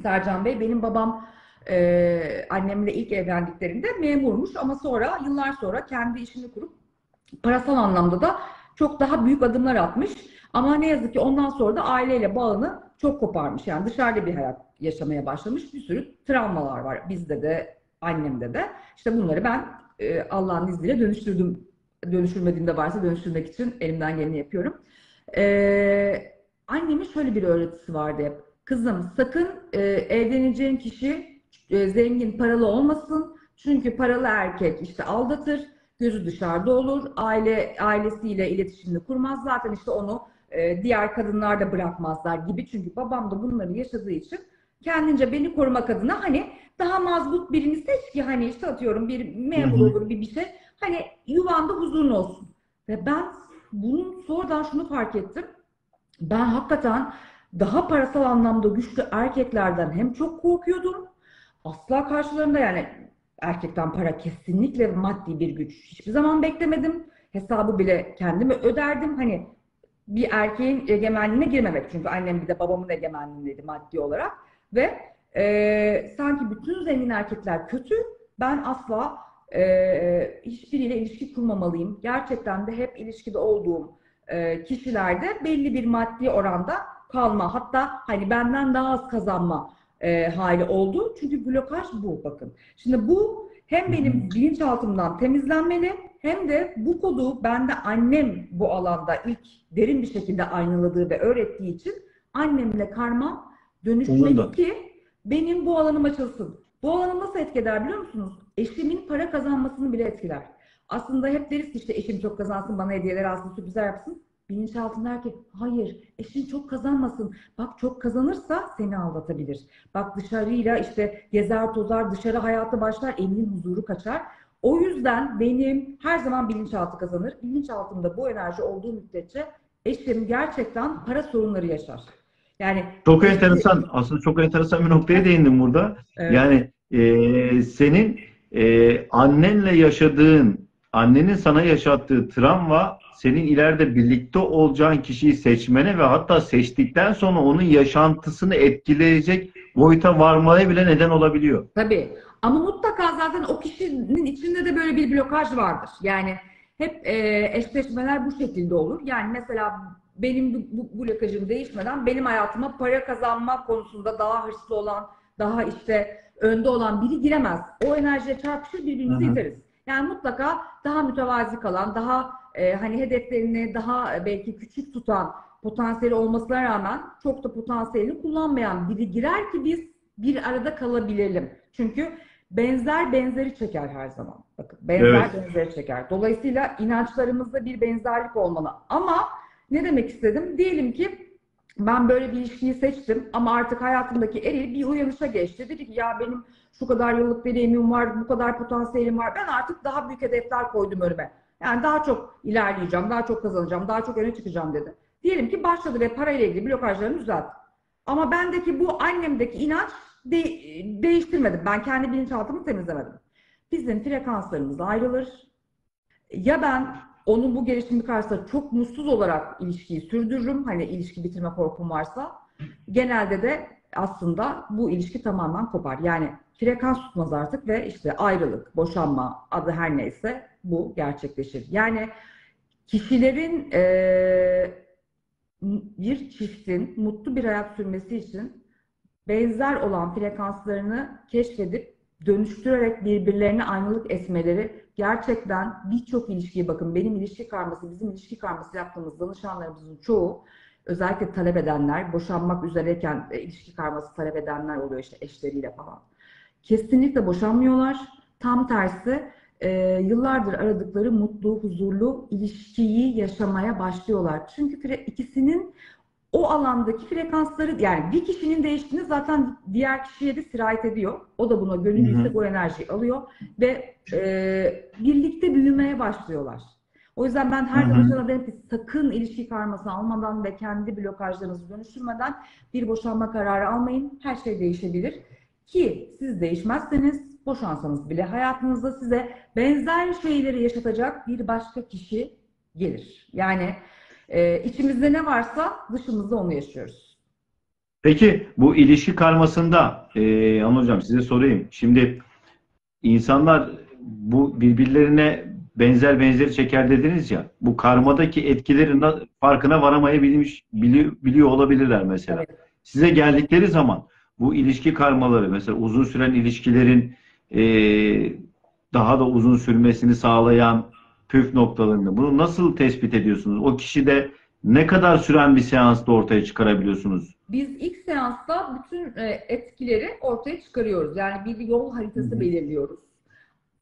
Sercan Bey benim babam e, annemle ilk evlendiklerinde memurmuş ama sonra yıllar sonra kendi işini kurup parasal anlamda da çok daha büyük adımlar atmış. Ama ne yazık ki ondan sonra da aileyle bağını çok koparmış. Yani dışarıda bir hayat yaşamaya başlamış. Bir sürü travmalar var. Bizde de, annemde de. İşte bunları ben e, Allah'ın izniyle dönüştürdüm. Dönüştürmediğimde varsa dönüştürmek için elimden geleni yapıyorum. E, annemin şöyle bir öğretisi vardı hep. Kızım sakın e, evleneceğin kişi zengin, paralı olmasın. Çünkü paralı erkek işte aldatır, gözü dışarıda olur, aile ailesiyle iletişimini kurmaz. Zaten işte onu e, diğer kadınlar da bırakmazlar gibi. Çünkü babam da bunları yaşadığı için kendince beni korumak adına hani daha mazbut birini seç ki hani işte atıyorum bir memur olur bir bir şey. Hani yuvanda huzurun olsun. Ve ben bunun sonradan şunu fark ettim. Ben hakikaten daha parasal anlamda güçlü erkeklerden hem çok korkuyordum. Asla karşılarında yani erkekten para kesinlikle maddi bir güç hiçbir zaman beklemedim. Hesabı bile kendime öderdim. Hani bir erkeğin egemenliğine girmemek. Çünkü annem bir de babamın egemenliğindeydi maddi olarak. Ve e, sanki bütün zengin erkekler kötü. Ben asla e, hiçbiriyle ilişki kurmamalıyım. Gerçekten de hep ilişkide olduğum e, kişilerde belli bir maddi oranda kalma. Hatta hani benden daha az kazanma e, hali oldu. Çünkü blokaj bu bakın. Şimdi bu hem benim bilinçaltımdan temizlenmeli hem de bu kodu bende annem bu alanda ilk derin bir şekilde aynaladığı ve öğrettiği için annemle karma dönüşmeli ki benim bu alanım açılsın. Bu alanı nasıl etkiler biliyor musunuz? Eşimin para kazanmasını bile etkiler. Aslında hep deriz ki işte eşim çok kazansın, bana hediyeler alsın, sürprizler yapsın. Bilinçaltında ki hayır eşin çok kazanmasın. Bak çok kazanırsa seni aldatabilir. Bak dışarıyla işte gezer tozar, dışarı hayatı başlar, evinin huzuru kaçar. O yüzden benim her zaman bilinçaltı kazanır. Bilinçaltımda bu enerji olduğu müddetçe eşim gerçekten para sorunları yaşar. Yani Çok enteresan, aslında çok enteresan bir noktaya değindim burada. Evet. Yani e, senin e, annenle yaşadığın, annenin sana yaşattığı travma senin ileride birlikte olacağın kişiyi seçmene ve hatta seçtikten sonra onun yaşantısını etkileyecek boyuta varmaya bile neden olabiliyor. Tabii. Ama mutlaka zaten o kişinin içinde de böyle bir blokaj vardır. Yani hep e, eşleşmeler bu şekilde olur. Yani mesela benim bu, bu blokajım değişmeden benim hayatıma para kazanma konusunda daha hırslı olan, daha işte önde olan biri giremez. O enerjiye çarpışır birbirimizi Hı hı. iteriz. Yani mutlaka daha mütevazi kalan, daha e, hani hedeflerini daha e, belki küçük tutan potansiyeli olmasına rağmen çok da potansiyelini kullanmayan biri girer ki biz bir arada kalabilelim. Çünkü benzer benzeri çeker her zaman. Bakın benzer Evet. benzeri çeker. Dolayısıyla inançlarımızda bir benzerlik olmalı. Ama ne demek istedim? Diyelim ki ben böyle bir ilişkiyi seçtim ama artık hayatımdaki eril bir uyanışa geçti. Dedi ki ya benim şu kadar yıllık deneyimim var, bu kadar potansiyelim var. Ben artık daha büyük hedefler koydum önüme. Yani daha çok ilerleyeceğim, daha çok kazanacağım, daha çok öne çıkacağım dedi. Diyelim ki başladı ve parayla ilgili blokajlarını düzeltti. Ama bendeki bu annemdeki inanç de değiştirmedim. Ben kendi bilinçaltımı temizlemedim. Bizim frekanslarımız ayrılır. Ya ben onun bu gelişimi karşısında çok mutsuz olarak ilişkiyi sürdürürüm. Hani ilişki bitirme korkum varsa. Genelde de aslında bu ilişki tamamen kopar. Yani frekans tutmaz artık ve işte ayrılık, boşanma adı her neyse bu gerçekleşir. Yani kişilerin eee bir çiftin mutlu bir hayat sürmesi için benzer olan frekanslarını keşfedip dönüştürerek birbirlerine aynalık esmeleri gerçekten birçok ilişkiye bakın. Benim ilişki karması, bizim ilişki karması yaptığımız danışanlarımızın çoğu özellikle talep edenler, boşanmak üzereyken e, ilişki karması talep edenler oluyor işte eşleriyle falan. Kesinlikle boşanmıyorlar. Tam tersi e, yıllardır aradıkları mutlu, huzurlu ilişkiyi yaşamaya başlıyorlar. Çünkü ikisinin o alandaki frekansları yani bir kişinin değiştiğini zaten diğer kişiye de sirayet ediyor. O da buna gönüllüyse o enerjiyi alıyor ve e, birlikte büyümeye başlıyorlar. O yüzden ben her danışana derim ki sakın ilişki karması almadan ve kendi blokajlarınızı dönüştürmeden bir boşanma kararı almayın. Her şey değişebilir. Ki siz değişmezseniz boşansanız bile hayatınızda size benzer şeyleri yaşatacak bir başka kişi gelir. Yani e, içimizde ne varsa dışımızda onu yaşıyoruz. Peki bu ilişki karmasında e, Anıl Hocam size sorayım. Şimdi insanlar bu birbirlerine benzer benzeri çeker dediniz ya. Bu karmadaki etkilerin farkına varamayabilmiş biliyor, biliyor olabilirler mesela. Evet. Size geldikleri zaman bu ilişki karmaları mesela uzun süren ilişkilerin e, daha da uzun sürmesini sağlayan püf noktalarını bunu nasıl tespit ediyorsunuz? O kişide ne kadar süren bir seansta ortaya çıkarabiliyorsunuz? Biz ilk seansta bütün e, etkileri ortaya çıkarıyoruz. Yani bir yol haritası Hı-hı. belirliyoruz.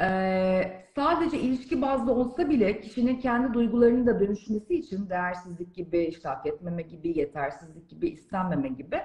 Ee, sadece ilişki bazlı olsa bile kişinin kendi duygularının da dönüşmesi için değersizlik gibi, işte hak etmeme gibi, yetersizlik gibi, istenmeme gibi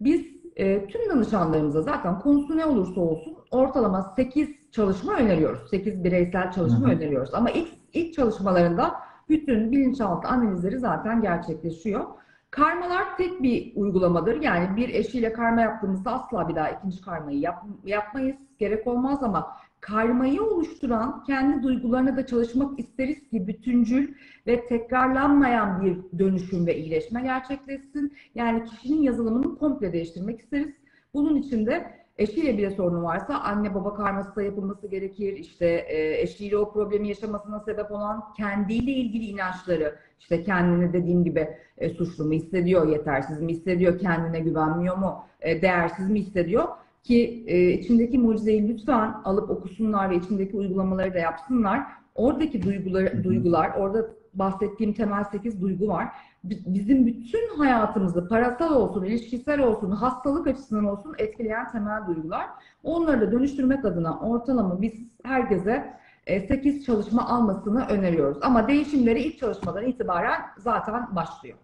biz e, tüm danışanlarımıza zaten konusu ne olursa olsun ortalama 8 çalışma öneriyoruz. 8 bireysel çalışma Hı-hı. öneriyoruz. Ama ilk, ilk çalışmalarında bütün bilinçaltı analizleri zaten gerçekleşiyor. Karmalar tek bir uygulamadır. Yani bir eşiyle karma yaptığımızda asla bir daha ikinci karmayı yap, yapmayız. Gerek olmaz ama karmayı oluşturan kendi duygularına da çalışmak isteriz ki bütüncül ve tekrarlanmayan bir dönüşüm ve iyileşme gerçekleşsin. Yani kişinin yazılımını komple değiştirmek isteriz. Bunun için de eşiyle bile sorunu varsa anne baba karması da yapılması gerekir. İşte e, eşiyle o problemi yaşamasına sebep olan kendiyle ilgili inançları, işte kendini dediğim gibi e, suçlu mu hissediyor, yetersiz mi hissediyor, kendine güvenmiyor mu, e, değersiz mi hissediyor? Ki e, içindeki mucizeyi lütfen alıp okusunlar ve içindeki uygulamaları da yapsınlar. Oradaki duygular, duygular orada bahsettiğim temel 8 duygu var. Bizim bütün hayatımızı parasal olsun, ilişkisel olsun, hastalık açısından olsun etkileyen temel duygular. Onları da dönüştürmek adına ortalama biz herkese 8 e, çalışma almasını öneriyoruz. Ama değişimleri ilk çalışmadan itibaren zaten başlıyor.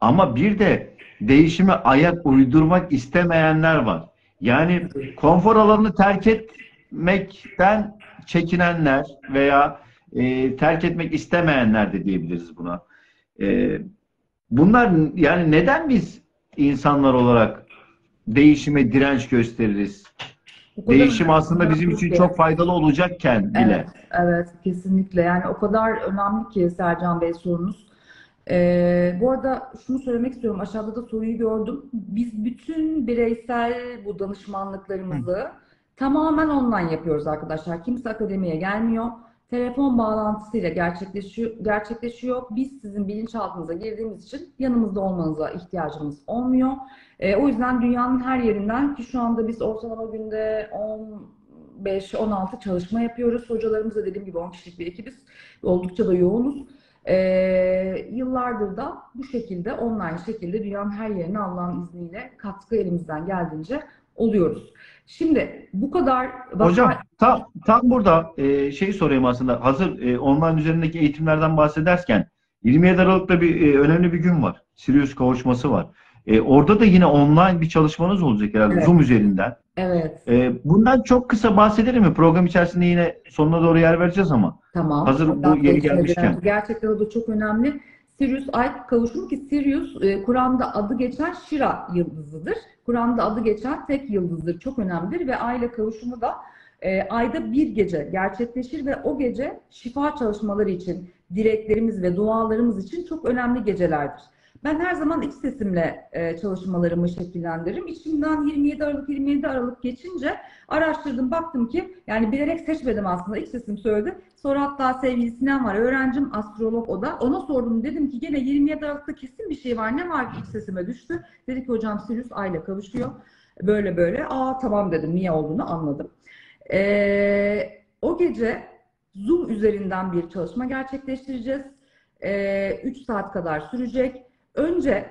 Ama bir de değişime ayak uydurmak istemeyenler var. Yani konfor alanını terk etmekten çekinenler veya e, terk etmek istemeyenler de diyebiliriz buna. E, bunlar yani neden biz insanlar olarak değişime direnç gösteririz? Değişim aslında bizim için çok faydalı olacakken bile. Evet, evet kesinlikle. Yani o kadar önemli ki Sercan Bey sorunuz. Ee, bu arada şunu söylemek istiyorum. Aşağıda da soruyu gördüm. Biz bütün bireysel bu danışmanlıklarımızı Hı. tamamen online yapıyoruz arkadaşlar. Kimse akademiye gelmiyor. Telefon bağlantısıyla gerçekleşiyor. gerçekleşiyor. Biz sizin bilinçaltınıza girdiğimiz için yanımızda olmanıza ihtiyacımız olmuyor. Ee, o yüzden dünyanın her yerinden ki şu anda biz ortalama günde 15-16 çalışma yapıyoruz. Hocalarımız da dediğim gibi 10 kişilik bir ekibiz. Oldukça da yoğunuz. Ee, yıllardır da bu şekilde online şekilde dünyanın her yerine Allah'ın izniyle katkı elimizden geldiğince oluyoruz. Şimdi bu kadar vaka... Tam, tam burada e, şeyi sorayım aslında. Hazır e, online üzerindeki eğitimlerden bahsederken 27 Aralık'ta bir e, önemli bir gün var. Sirius kavuşması var. E, orada da yine online bir çalışmanız olacak herhalde Evet. Zoom üzerinden. Evet, E, bundan çok kısa bahsedelim mi? Program içerisinde yine sonuna doğru yer vereceğiz ama. tamam. Hazır bu Hatta yeri geçmeden gelmişken. Gerçekten o da çok önemli. Sirius ay kavuşumu ki Sirius e, Kur'an'da adı geçen Şira yıldızıdır. Kur'an'da adı geçen tek yıldızdır. Çok önemlidir ve ay ile kavuşumu da e, ayda bir gece gerçekleşir ve o gece şifa çalışmaları için, dileklerimiz ve dualarımız için çok önemli gecelerdir. Ben her zaman iç sesimle e, çalışmalarımı şekillendiririm. İçimden 27 Aralık 27 Aralık geçince araştırdım baktım ki yani bilerek seçmedim aslında iç sesim söyledi. Sonra hatta sevgili Sinan var öğrencim astrolog o da ona sordum dedim ki gene 27 Aralık'ta kesin bir şey var ne var ki iç sesime düştü. Dedi ki hocam Sirius ayla kavuşuyor böyle böyle aa tamam dedim niye olduğunu anladım. Ee, o gece Zoom üzerinden bir çalışma gerçekleştireceğiz. 3 saat kadar sürecek. Önce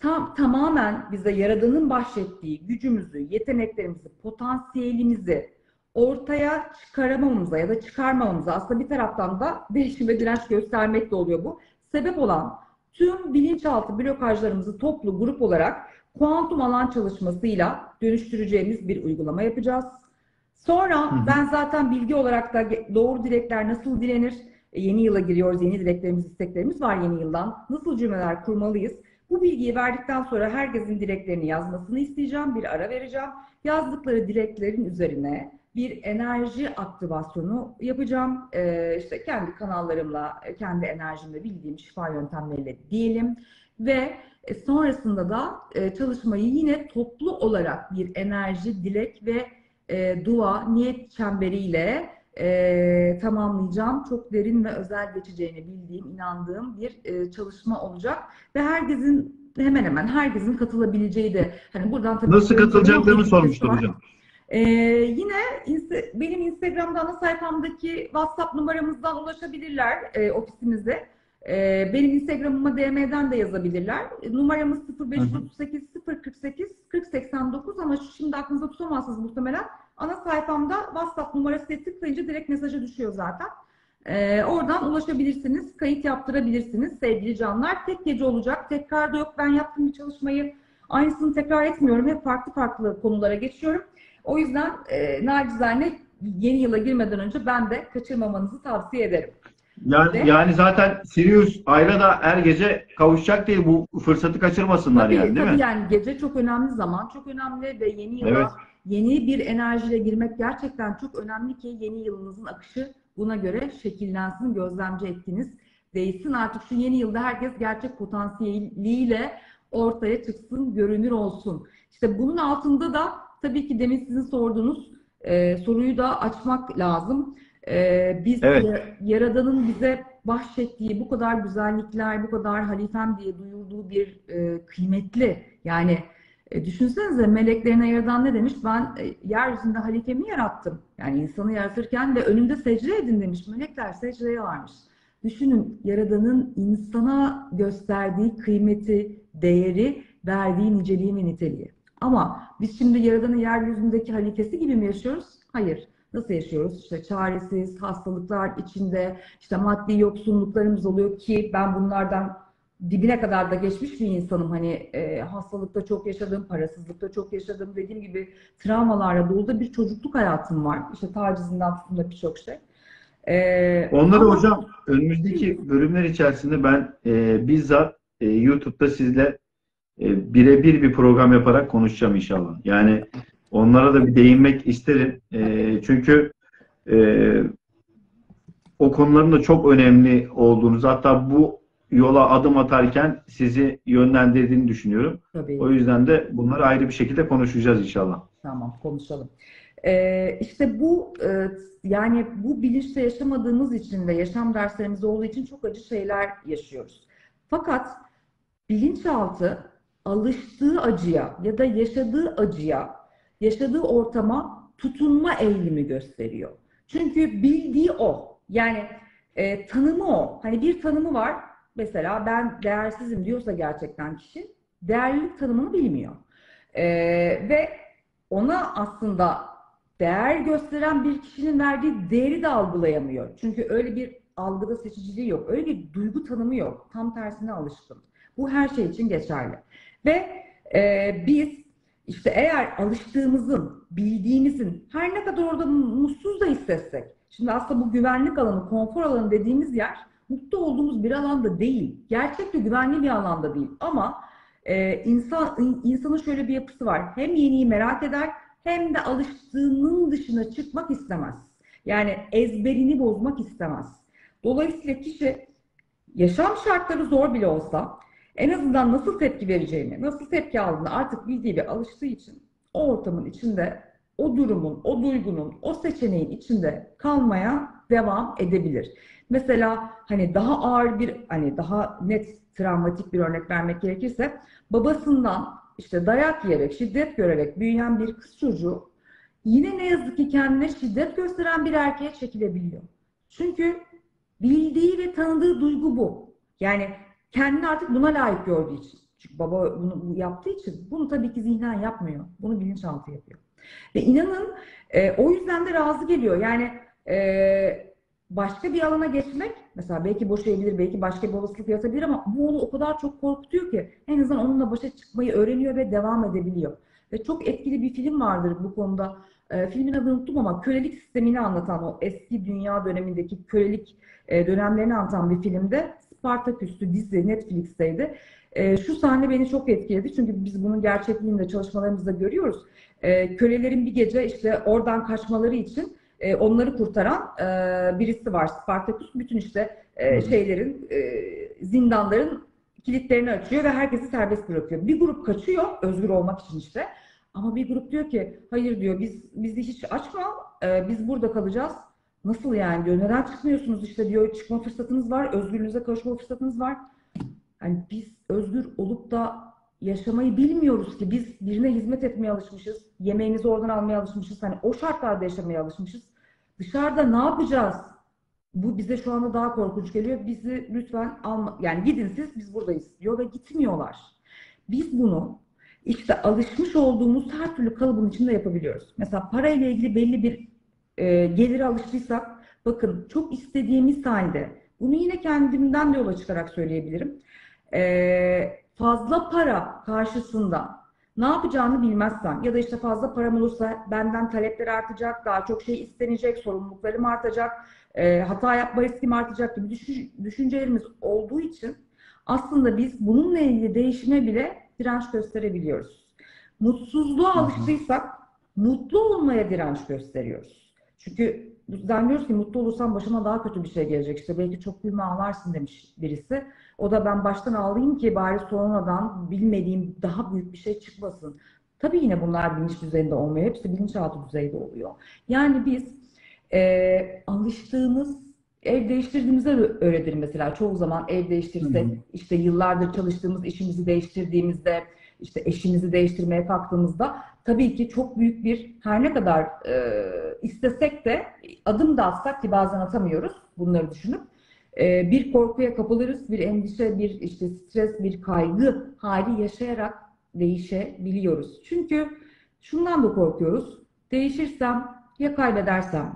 tam tamamen bize Yaradan'ın bahşettiği gücümüzü, yeteneklerimizi, potansiyelimizi ortaya çıkaramamamıza ya da çıkarmamamıza aslında bir taraftan da değişim ve direnç göstermek de oluyor bu. Sebep olan tüm bilinçaltı blokajlarımızı toplu grup olarak kuantum alan çalışmasıyla dönüştüreceğimiz bir uygulama yapacağız. Sonra Hı hı. ben zaten bilgi olarak da doğru dilekler nasıl dilenir? E, Yeni yıla giriyoruz, yeni dileklerimiz, isteklerimiz var yeni yıldan. Nasıl cümleler kurmalıyız? Bu bilgiyi verdikten sonra herkesin dileklerini yazmasını isteyeceğim, bir ara vereceğim. Yazdıkları dileklerin üzerine bir enerji aktivasyonu yapacağım. Ee, işte kendi kanallarımla, kendi enerjimle bildiğim şifa yöntemleriyle diyelim. Ve e, sonrasında da e, çalışmayı yine toplu olarak bir enerji, dilek ve e, dua, niyet çemberiyle e, tamamlayacağım. Çok derin ve özel geçeceğini bildiğim, inandığım bir e, çalışma olacak. Ve herkesin hemen hemen herkesin katılabileceği de hani buradan tabii Nasıl katılacaklarını sormuşlar var. hocam. Ee, yine benim Instagram'da ana sayfamdaki WhatsApp numaramızdan ulaşabilirler e, ofisimize. Ee, benim Instagram'ıma DM'den de yazabilirler. E, Numaramız 0538 048 4089 ama şimdi aklınızda tutamazsınız muhtemelen. Ana sayfamda WhatsApp numarası diye tıklayınca direkt mesaja düşüyor zaten. Ee, oradan ulaşabilirsiniz, kayıt yaptırabilirsiniz sevgili canlar. Tek gece olacak, tekrar da yok. Ben yaptığım bir çalışmayı aynısını tekrar etmiyorum. Hep farklı farklı konulara geçiyorum. O yüzden e, nacizane yeni yıla girmeden önce ben de kaçırmamanızı tavsiye ederim. Yani, Ve- yani zaten Sirius Ayla da her gece kavuşacak değil. Bu fırsatı kaçırmasınlar Tabii, yani değil tabii mi? yani gece çok önemli zaman, çok önemli ve yeni yıla Evet. yeni bir enerjiyle girmek gerçekten çok önemli ki yeni yılınızın akışı buna göre şekillensin, gözlemci etkiniz değişsin. Artık şu yeni yılda herkes gerçek potansiyeliyle ortaya çıksın, görünür olsun. İşte bunun altında da tabii ki demin sizin sorduğunuz e, soruyu da açmak lazım. E, biz Evet. ya- Yaradan'ın bize bahşettiği bu kadar güzellikler, bu kadar halifem diye duyurduğu bir e, kıymetli yani e, düşünsenize meleklerine yaradan ne demiş? Ben e, yeryüzünde halifemi yarattım. Yani insanı yaratırken ve önünde secde edin demiş. Melekler secdeye varmış. Düşünün yaradanın insana gösterdiği kıymeti, değeri, verdiği niceliği ve niteliği. Ama biz şimdi yaradanın yeryüzündeki halifesi gibi mi yaşıyoruz? Hayır. Nasıl yaşıyoruz? İşte çaresiz, hastalıklar içinde, işte maddi yoksunluklarımız oluyor ki ben bunlardan dibine kadar da geçmiş bir insanım. Hani e, hastalıkta çok yaşadım, parasızlıkta çok yaşadım. Dediğim gibi travmalarla dolu da bir çocukluk hayatım var. İşte tacizinden tutun da birçok şey. E, Onları ama- hocam önümüzdeki bölümler içerisinde ben e, bizzat e, YouTube'da sizle e, birebir bir program yaparak konuşacağım inşallah. Yani onlara da bir değinmek isterim. E, çünkü e, o konuların da çok önemli olduğunuzu hatta bu yola adım atarken sizi yönlendirdiğini düşünüyorum. Tabii. O yüzden de bunları ayrı bir şekilde konuşacağız inşallah. Tamam, konuşalım. Ee, işte bu e, yani bu bilinçle yaşamadığımız için ve yaşam derslerimiz olduğu için çok acı şeyler yaşıyoruz. Fakat bilinçaltı alıştığı acıya ya da yaşadığı acıya, yaşadığı ortama tutunma eğilimi gösteriyor. Çünkü bildiği o. Yani e, tanımı o. Hani bir tanımı var. Mesela ben değersizim diyorsa gerçekten kişi değerlilik tanımını bilmiyor. Ee, ve ona aslında değer gösteren bir kişinin verdiği değeri de algılayamıyor. Çünkü öyle bir algıda seçiciliği yok. Öyle bir duygu tanımı yok. Tam tersine alışkın. Bu her şey için geçerli. Ve Ee, biz işte eğer alıştığımızın, bildiğimizin her ne kadar orada mutsuz da hissetsek, şimdi aslında bu güvenlik alanı, konfor alanı dediğimiz yer mutlu olduğumuz bir alanda değil. Gerçekte güvenli bir alanda değil. Ama e, insan in- insanın şöyle bir yapısı var. Hem yeniyi merak eder hem de alıştığının dışına çıkmak istemez. Yani ezberini bozmak istemez. Dolayısıyla kişi yaşam şartları zor bile olsa en azından nasıl tepki vereceğini, nasıl tepki aldığını artık bildiği ve alıştığı için o ortamın içinde, o durumun, o duygunun, o seçeneğin içinde kalmaya devam edebilir. Mesela hani daha ağır bir, hani daha net travmatik bir örnek vermek gerekirse babasından işte dayak yiyerek, şiddet görerek büyüyen bir kız çocuğu yine ne yazık ki kendine şiddet gösteren bir erkeğe çekilebiliyor. Çünkü bildiği ve tanıdığı duygu bu. Yani kendini artık buna layık gördüğü için. Çünkü baba bunu yaptığı için bunu tabii ki zihnen yapmıyor. Bunu bilinçaltı yapıyor. Ve inanın e, o yüzden de razı geliyor. Yani e, başka bir alana geçmek mesela belki boşayabilir, belki başka bir olasılık yaratabilir ama bu onu o kadar çok korkutuyor ki en azından onunla başa çıkmayı öğreniyor ve devam edebiliyor. Ve çok etkili bir film vardır bu konuda. E, filmin adını unuttum ama kölelik sistemini anlatan o eski dünya dönemindeki kölelik e, dönemlerini anlatan bir filmde Spartaküs'tü dizi Netflix'teydi. E, şu sahne beni çok etkiledi çünkü biz bunun gerçekliğini de çalışmalarımızda görüyoruz. E, kölelerin bir gece işte oradan kaçmaları için e, onları kurtaran e, birisi var. Spartaküs bütün işte e, şeylerin, e, zindanların kilitlerini açıyor ve herkesi serbest bırakıyor. Bir grup kaçıyor özgür olmak için işte. Ama bir grup diyor ki hayır diyor biz bizi hiç açma e, biz burada kalacağız. Nasıl yani diyor neden çıkmıyorsunuz işte diyor çıkma fırsatınız var özgürlüğünüze kavuşma fırsatınız var. Yani biz özgür olup da yaşamayı bilmiyoruz ki biz birine hizmet etmeye alışmışız. Yemeğimizi oradan almaya alışmışız. Hani o şartlarda yaşamaya alışmışız. Dışarıda ne yapacağız? Bu bize şu anda daha korkunç geliyor. Bizi lütfen alma yani gidin siz biz buradayız diyor ve gitmiyorlar. Biz bunu işte alışmış olduğumuz her türlü kalıbın içinde yapabiliyoruz. Mesela parayla ilgili belli bir e, gelire alıştıysak bakın çok istediğimiz halde bunu yine kendimden de yola çıkarak söyleyebilirim. E, fazla para karşısında ne yapacağını bilmezsem ya da işte fazla param olursa benden talepler artacak, daha çok şey istenecek, sorumluluklarım artacak, e, hata yapma riskim artacak gibi düşün- düşüncelerimiz olduğu için aslında biz bununla ilgili değişime bile direnç gösterebiliyoruz. Mutsuzluğa alıştıysak mutlu olmaya direnç gösteriyoruz. Çünkü zannediyoruz ki mutlu olursam başıma daha kötü bir şey gelecek. İşte belki çok gülme ağlarsın demiş birisi. O da ben baştan ağlayayım ki bari sonradan bilmediğim daha büyük bir şey çıkmasın. Tabii yine bunlar bilinç düzeyinde olmuyor. Hepsi bilinçaltı düzeyde oluyor. Yani biz e, alıştığımız ev değiştirdiğimizde de öyledir mesela. Çoğu zaman ev değiştirsek, Hı hı. işte yıllardır çalıştığımız işimizi değiştirdiğimizde, işte eşimizi değiştirmeye kalktığımızda tabii ki çok büyük bir her ne kadar e, istesek de adım da atsak ki bazen atamıyoruz bunları düşünüp e, bir korkuya kapılırız, bir endişe, bir işte stres, bir kaygı hali yaşayarak değişebiliyoruz. Çünkü şundan da korkuyoruz. Değişirsem ya kaybedersem,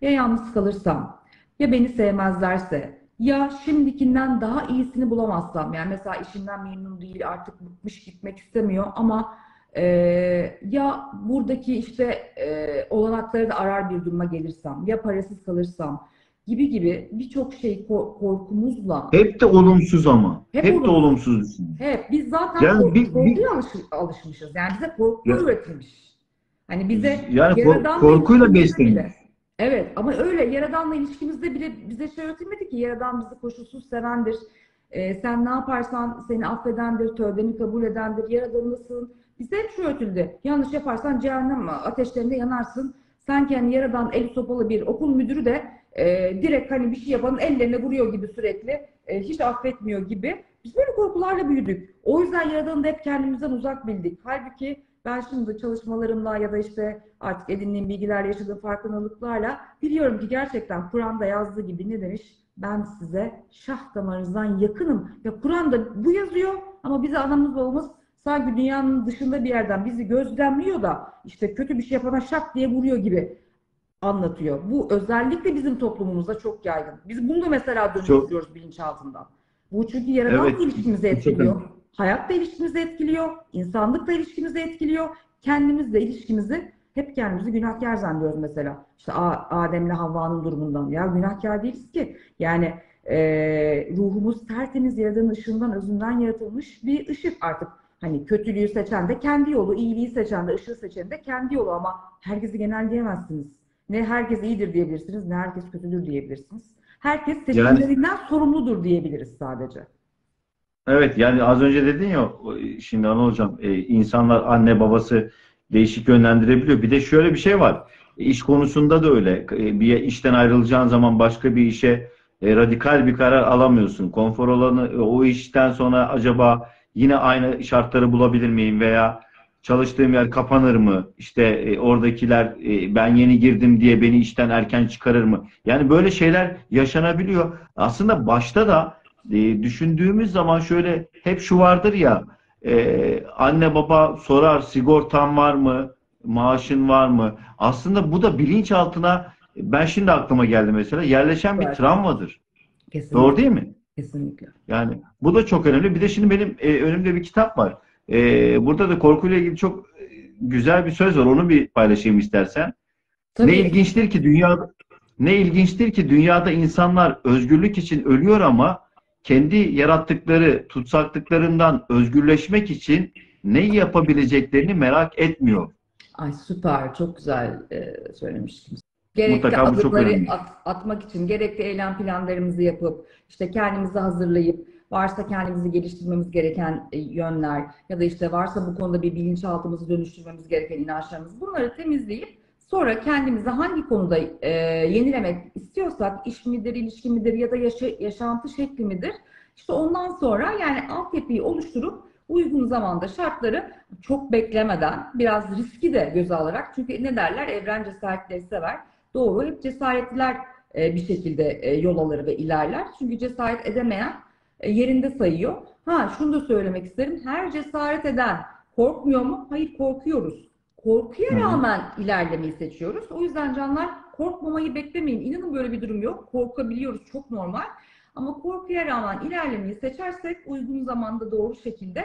ya yalnız kalırsam, ya beni sevmezlerse, ya şimdikinden daha iyisini bulamazsam, yani mesela işinden memnun değil, artık bıkmış gitmek istemiyor ama e, ya buradaki işte e, olanakları da arar bir duruma gelirsem, ya parasız kalırsam gibi gibi birçok şey ko- korkumuzla Hep de olumsuz ama. Hep Hep, de olumsuz. olumsuz düşünün. hep biz zaten Yani kork- bir- bir- korkuya alış- alışmışız. Yani bize korku Ya- üretilmiş. Hani bize Yani kor- korkuyla ilişkimizde besleniyor. bile- Evet ama öyle Yaradan'la ilişkimizde bile bize şey öğretilmedi ki Yaradan bizi koşulsuz sevendir. Ee, sen ne yaparsan seni affedendir, tövbeni kabul edendir, Yaradan'lısın. Bize hep şu öğretildi. Yanlış yaparsan cehennem ateşlerinde yanarsın. Sen kendi Yaradan eli sopalı bir okul müdürü de e, direkt hani bir şey yapanın ellerine vuruyor gibi sürekli e, hiç affetmiyor gibi. Biz böyle korkularla büyüdük. O yüzden Yaradan'ı da hep kendimizden uzak bildik. Halbuki ben şimdi çalışmalarımla ya da işte artık edindiğim bilgilerle yaşadığım farkındalıklarla biliyorum ki gerçekten Kur'an'da yazdığı gibi ne demiş? Ben size şah damarınızdan yakınım. Ya Kur'an'da bu yazıyor ama bize anamız babamız sanki dünyanın dışında bir yerden bizi gözlemliyor da işte kötü bir şey yapana şak diye vuruyor gibi anlatıyor. Bu özellikle bizim toplumumuzda çok yaygın. Biz bunu da mesela Çok- dönüştürüyoruz bilinçaltından. Bu çünkü yaradan Evet, ilişkimizi çok etkiliyor. önemli. hayatla ilişkimizi etkiliyor, insanlıkla ilişkimizi etkiliyor, kendimizle ilişkimizi hep kendimizi günahkar zannediyoruz mesela. İşte Adem'le Havva'nın durumundan. Ya günahkar değiliz ki. Yani e, ruhumuz tertemiz yaradan ışığından, özünden yaratılmış bir ışık artık. Hani kötülüğü seçen de kendi yolu, iyiliği seçen de, ışığı seçen de kendi yolu ama herkesi genelleyemezsiniz. Ne herkes iyidir diyebilirsiniz, ne herkes kötüdür diyebilirsiniz. Herkes seçimlerinden sorumludur diyebiliriz sadece. Evet yani az önce dedin ya o- şimdi Anıl Hocam e, insanlar anne babası değişik yönlendirebiliyor. Bir de şöyle bir şey var. E, İş konusunda da öyle. E, Bir işten ayrılacağın zaman başka bir işe e, radikal bir karar alamıyorsun. Konfor alanı e, o işten sonra acaba yine aynı şartları bulabilir miyim veya çalıştığım yer kapanır mı? İşte e, oradakiler e, ben yeni girdim diye beni işten erken çıkarır mı? Yani böyle şeyler yaşanabiliyor. Aslında başta da e, düşündüğümüz zaman şöyle hep şu vardır ya e, anne baba sorar sigortan var mı maaşın var mı aslında bu da bilinçaltına ben şimdi aklıma geldi mesela yerleşen bir travmadır Kesinlikle. doğru değil mi? Kesinlikle. Yani bu da çok önemli bir de şimdi benim e, önümde bir kitap var E, burada da korkuyla ilgili çok e, güzel bir söz var onu bir paylaşayım istersen Tabii. ne ilginçtir ki dünya ne ilginçtir ki dünyada insanlar özgürlük için ölüyor ama kendi yarattıkları tutsaklıklarından özgürleşmek için ne yapabileceklerini merak etmiyor. Ay süper, çok güzel e, söylemiştiniz. Gerekli Mutlaka bu çok önemli. at- atmak için gerekli eylem planlarımızı yapıp, işte kendimizi hazırlayıp, varsa kendimizi geliştirmemiz gereken e, yönler ya da işte varsa bu konuda bir bilinçaltımızı dönüştürmemiz gereken inançlarımız, bunları temizleyip sonra kendimizi hangi konuda e, yenilemek istiyorsak, iş midir, ilişki midir ya da yaşa- yaşantı şekli midir, işte ondan sonra yani altyapıyı oluşturup uygun zamanda şartları çok beklemeden biraz riski de göze alarak çünkü ne derler evren cesaretleri sever. Doğru hep cesaretliler e, bir şekilde e, yol alır ve ilerler. Çünkü cesaret edemeyen e, yerinde sayıyor. Ha şunu da söylemek isterim. Her cesaret eden korkmuyor mu? Hayır korkuyoruz. Korkuya rağmen ilerlemeyi seçiyoruz. O yüzden canlar korkmamayı beklemeyin. İnanın böyle bir durum yok. Korkabiliyoruz çok normal. Ama korkuya rağmen ilerlemeyi seçersek uygun zamanda doğru şekilde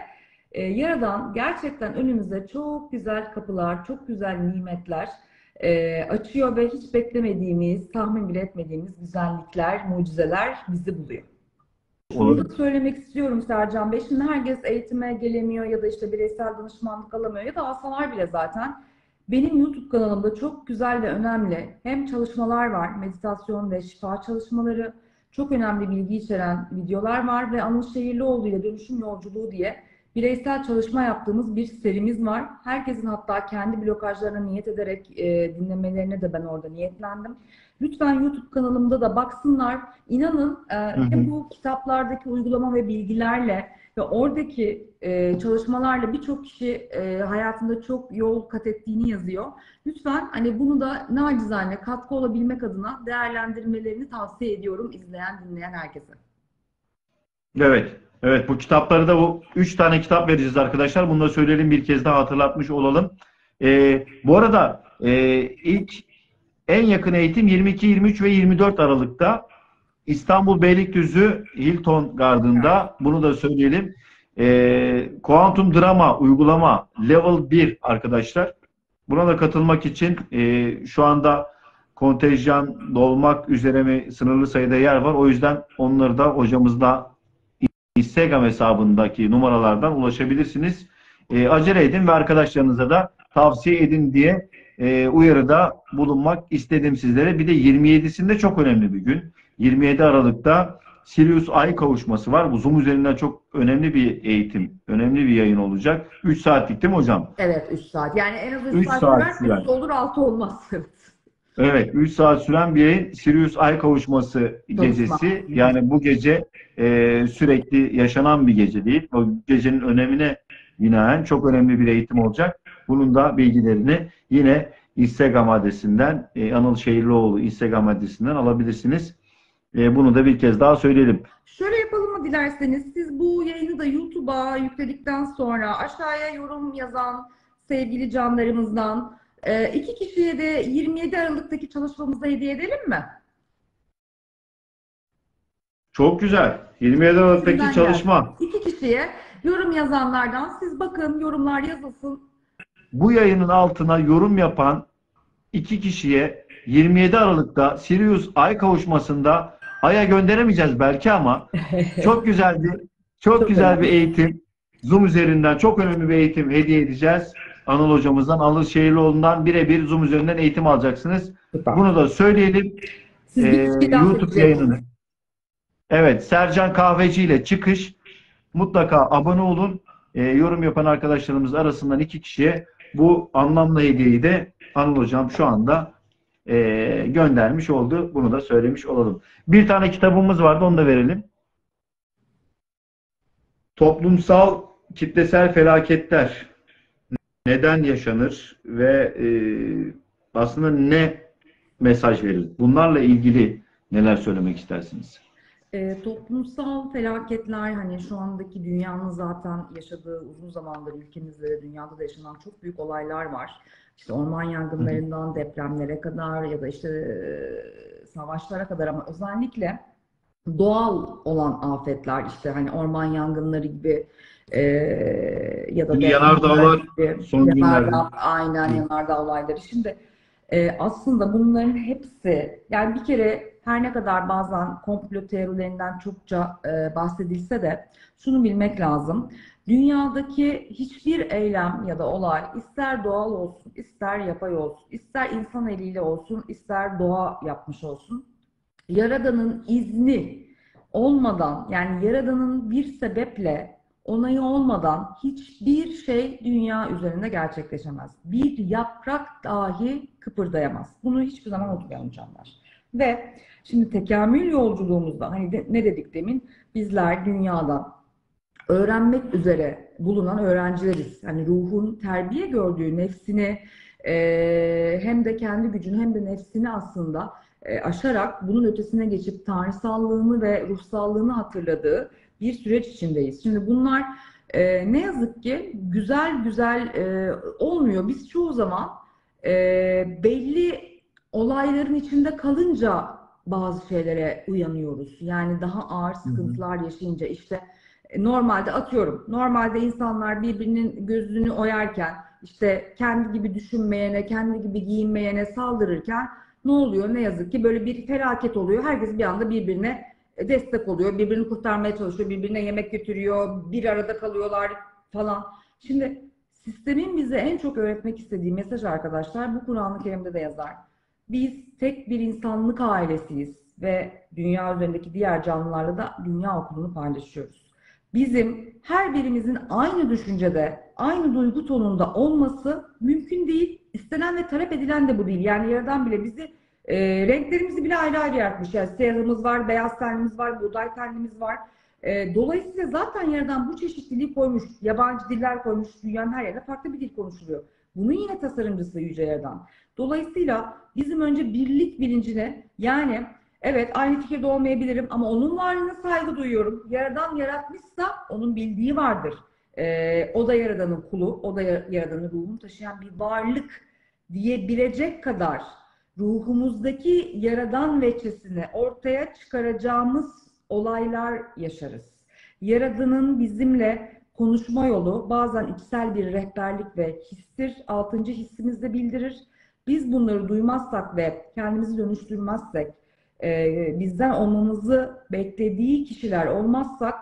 e, Yaradan gerçekten önümüze çok güzel kapılar, çok güzel nimetler e, açıyor ve hiç beklemediğimiz, tahmin bile etmediğimiz güzellikler, mucizeler bizi buluyor. Şunu da söylemek istiyorum Sercan Bey. Şimdi herkes eğitime gelemiyor ya da işte bireysel danışmanlık alamıyor ya da alsalar bile zaten benim YouTube kanalımda çok güzel ve önemli hem çalışmalar var, meditasyon ve şifa çalışmaları, çok önemli bilgi içeren videolar var ve Anıl Şehirlioğlu ile Dönüşüm Yolculuğu diye bireysel çalışma yaptığımız bir serimiz var. Herkesin hatta kendi blokajlarına niyet ederek e, dinlemelerine de ben orada niyetlendim. Lütfen YouTube kanalımda da baksınlar. İnanın e, hı. hem bu kitaplardaki uygulama ve bilgilerle ve oradaki e, çalışmalarla birçok kişi e, hayatında çok yol kat ettiğini yazıyor. Lütfen hani bunu da nacizane katkı olabilmek adına değerlendirmelerini tavsiye ediyorum izleyen, dinleyen herkese. Evet. Evet bu kitapları da bu üç tane kitap vereceğiz arkadaşlar. Bunu da söyleyelim bir kez daha hatırlatmış olalım. Ee, bu arada e, ilk en yakın eğitim 22, 23 ve 24 Aralık'ta İstanbul Beylikdüzü Hilton Garden'da bunu da söyleyelim. Ee, Kuantum Drama uygulama Level 1 arkadaşlar. Buna da katılmak için e, şu anda kontenjan dolmak üzere mi sınırlı sayıda yer var. O yüzden onları da hocamızla Instagram hesabındaki numaralardan ulaşabilirsiniz. E, acele edin ve arkadaşlarınıza da tavsiye edin diye e, uyarıda bulunmak istedim sizlere. Bir de 27'sinde çok önemli bir gün. 27 Aralık'ta Sirius Ay kavuşması var. Bu Zoom üzerinden çok önemli bir eğitim, önemli bir yayın olacak. 3 saatlik değil mi hocam? Evet 3 saat. Yani en az 3 Üç saat, saat sürer, sürer. üç olur 6 olmaz. Evet. Evet, 3 saat süren bir yayın. Sirius Ay kavuşması gecesi. Yani bu gece e, sürekli yaşanan bir gece değil. O gecenin önemine binaen çok önemli bir eğitim olacak. Bunun da bilgilerini yine Instagram adresinden, e, Anıl Şehirlioğlu Instagram adresinden alabilirsiniz. E, bunu da bir kez daha söyleyelim. Şöyle yapalım mı dilerseniz? Siz bu yayını da YouTube'a yükledikten sonra aşağıya yorum yazan sevgili canlarımızdan e, iki kişiye de 27 Aralık'taki çalışmamıza hediye edelim mi? Çok güzel. 27 Aralık'taki Sizden çalışma. İki kişiye Yorum yazanlardan siz bakın, yorumlar yazılsın. Bu yayının altına yorum yapan iki kişiye 27 Aralık'ta Sirius Ay kavuşmasında Ay'a gönderemeyeceğiz belki ama çok güzel bir çok, Çok güzel önemli. bir eğitim Zoom üzerinden çok önemli bir eğitim hediye edeceğiz. Anıl hocamızdan, Anıl Şehirlioğlu'ndan birebir Zoom üzerinden eğitim alacaksınız. Süper. Bunu da söyleyelim. Siz Ee, YouTube yayınını. Evet, Sercan Kahveci ile çıkış. Mutlaka abone olun. Ee, yorum yapan arkadaşlarımız arasından iki kişiye bu anlamlı hediyeyi de Anıl Hocam şu anda ee, göndermiş oldu. Bunu da söylemiş olalım. Bir tane kitabımız vardı, onu da verelim. Toplumsal kitlesel felaketler neden yaşanır ve ee, aslında ne mesaj verir? Bunlarla ilgili neler söylemek istersiniz? E, toplumsal felaketler hani şu andaki dünyanın zaten yaşadığı uzun zamandır ülkemizde de dünyada da yaşanan çok büyük olaylar var. İşte orman yangınlarından depremlere kadar ya da işte e, savaşlara kadar ama özellikle doğal olan afetler işte hani orman yangınları gibi e, ya da yanardağlar gibi son günlerde. yanardağ, aynen yanardağ olayları. Şimdi e, aslında bunların hepsi yani bir kere her ne kadar bazen komplo teorilerinden çokça e, bahsedilse de şunu bilmek lazım. Dünyadaki hiçbir eylem ya da olay ister doğal olsun, ister yapay olsun, ister insan eliyle olsun, ister doğa yapmış olsun. Yaradan'ın izni olmadan yani Yaradan'ın bir sebeple onayı olmadan hiçbir şey dünya üzerinde gerçekleşemez. Bir yaprak dahi kıpırdayamaz. Bunu hiçbir zaman unutmayalım canlar. Ve şimdi tekamül yolculuğumuzda hani de- ne dedik demin? Bizler dünyada öğrenmek üzere bulunan öğrencileriz. Yani ruhun terbiye gördüğü nefsini e, hem de kendi gücünü hem de nefsini aslında e, aşarak bunun ötesine geçip tanrısallığını ve ruhsallığını hatırladığı bir süreç içindeyiz. Şimdi bunlar e, ne yazık ki güzel güzel e, olmuyor. Biz çoğu zaman e, belli olayların içinde kalınca bazı şeylere uyanıyoruz. Yani daha ağır sıkıntılar yaşayınca işte e, normalde atıyorum. Normalde insanlar birbirinin gözünü oyarken işte kendi gibi düşünmeyene, kendi gibi giyinmeyene saldırırken ne oluyor? Ne yazık ki böyle bir felaket oluyor. Herkes bir anda birbirine destek oluyor. Birbirini kurtarmaya çalışıyor. Birbirine yemek götürüyor. Bir arada kalıyorlar falan. Şimdi sistemin bize en çok öğretmek istediği mesaj arkadaşlar bu Kur'an-ı Kerim'de de yazar. Biz tek bir insanlık ailesiyiz ve dünya üzerindeki diğer canlılarla da dünya okulunu paylaşıyoruz. Bizim her birimizin aynı düşüncede, aynı duygu tonunda olması mümkün değil. İstenen ve talep edilen de bu değil. Yani Yaradan bile bizi, e, renklerimizi bile ayrı ayrı yaratmış. Yani siyahımız var, beyaz tenimiz var, buğday tenimiz var. E, dolayısıyla zaten Yaradan bu çeşitliliği koymuş. Yabancı diller koymuş. Dünyanın her yerinde farklı bir dil konuşuluyor. Bunun yine tasarımcısı Yüce Yaradan. Dolayısıyla bizim önce birlik bilincine yani evet aynı fikirde olmayabilirim ama onun varlığına saygı duyuyorum. Yaradan yaratmışsa onun bildiği vardır. Ee, o da Yaradan'ın kulu, o da Yaradan'ın ruhunu taşıyan bir varlık diyebilecek kadar ruhumuzdaki Yaradan veçesini ortaya çıkaracağımız olaylar yaşarız. Yaradan'ın bizimle konuşma yolu bazen içsel bir rehberlik ve histir. Altıncı hissimiz de bildirir. Biz bunları duymazsak ve kendimizi dönüştürmezsek, e, bizden olmamızı beklediği kişiler olmazsak,